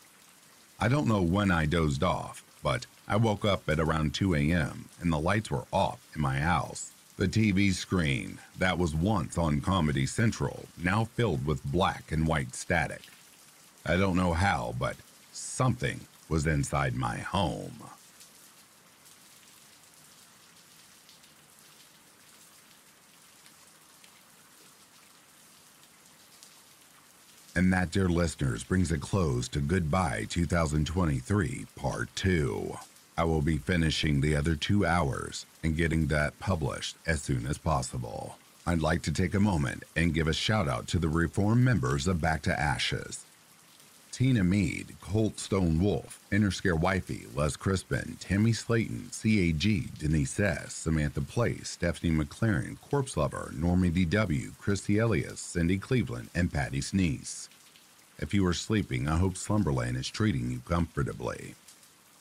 I don't know when I dozed off, but I woke up at around 2 a.m. and the lights were off in my house. The TV screen that was once on Comedy Central now filled with black and white static. I don't know how, but something was inside my home. And that, dear listeners, brings a close to Goodbye 2023 Part 2. I will be finishing the other two hours and getting that published as soon as possible. I'd like to take a moment and give a shout out to the reform members of Back to Ashes. Tina Mead, Colt Stone Wolf, Interscare Wifey, Les Crispin, Tammy Slayton, CAG, Denise S., Samantha Place, Stephanie McLaren, Corpse Lover, Normie DW, Christy Elias, Cindy Cleveland, and Patty Sneeze. If you are sleeping, I hope Slumberland is treating you comfortably.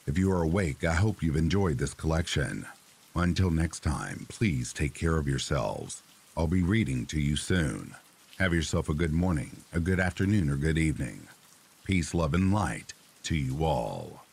If you are awake, I hope you've enjoyed this collection. Until next time, please take care of yourselves. I'll be reading to you soon. Have yourself a good morning, a good afternoon, or good evening. Peace, love, and light to you all.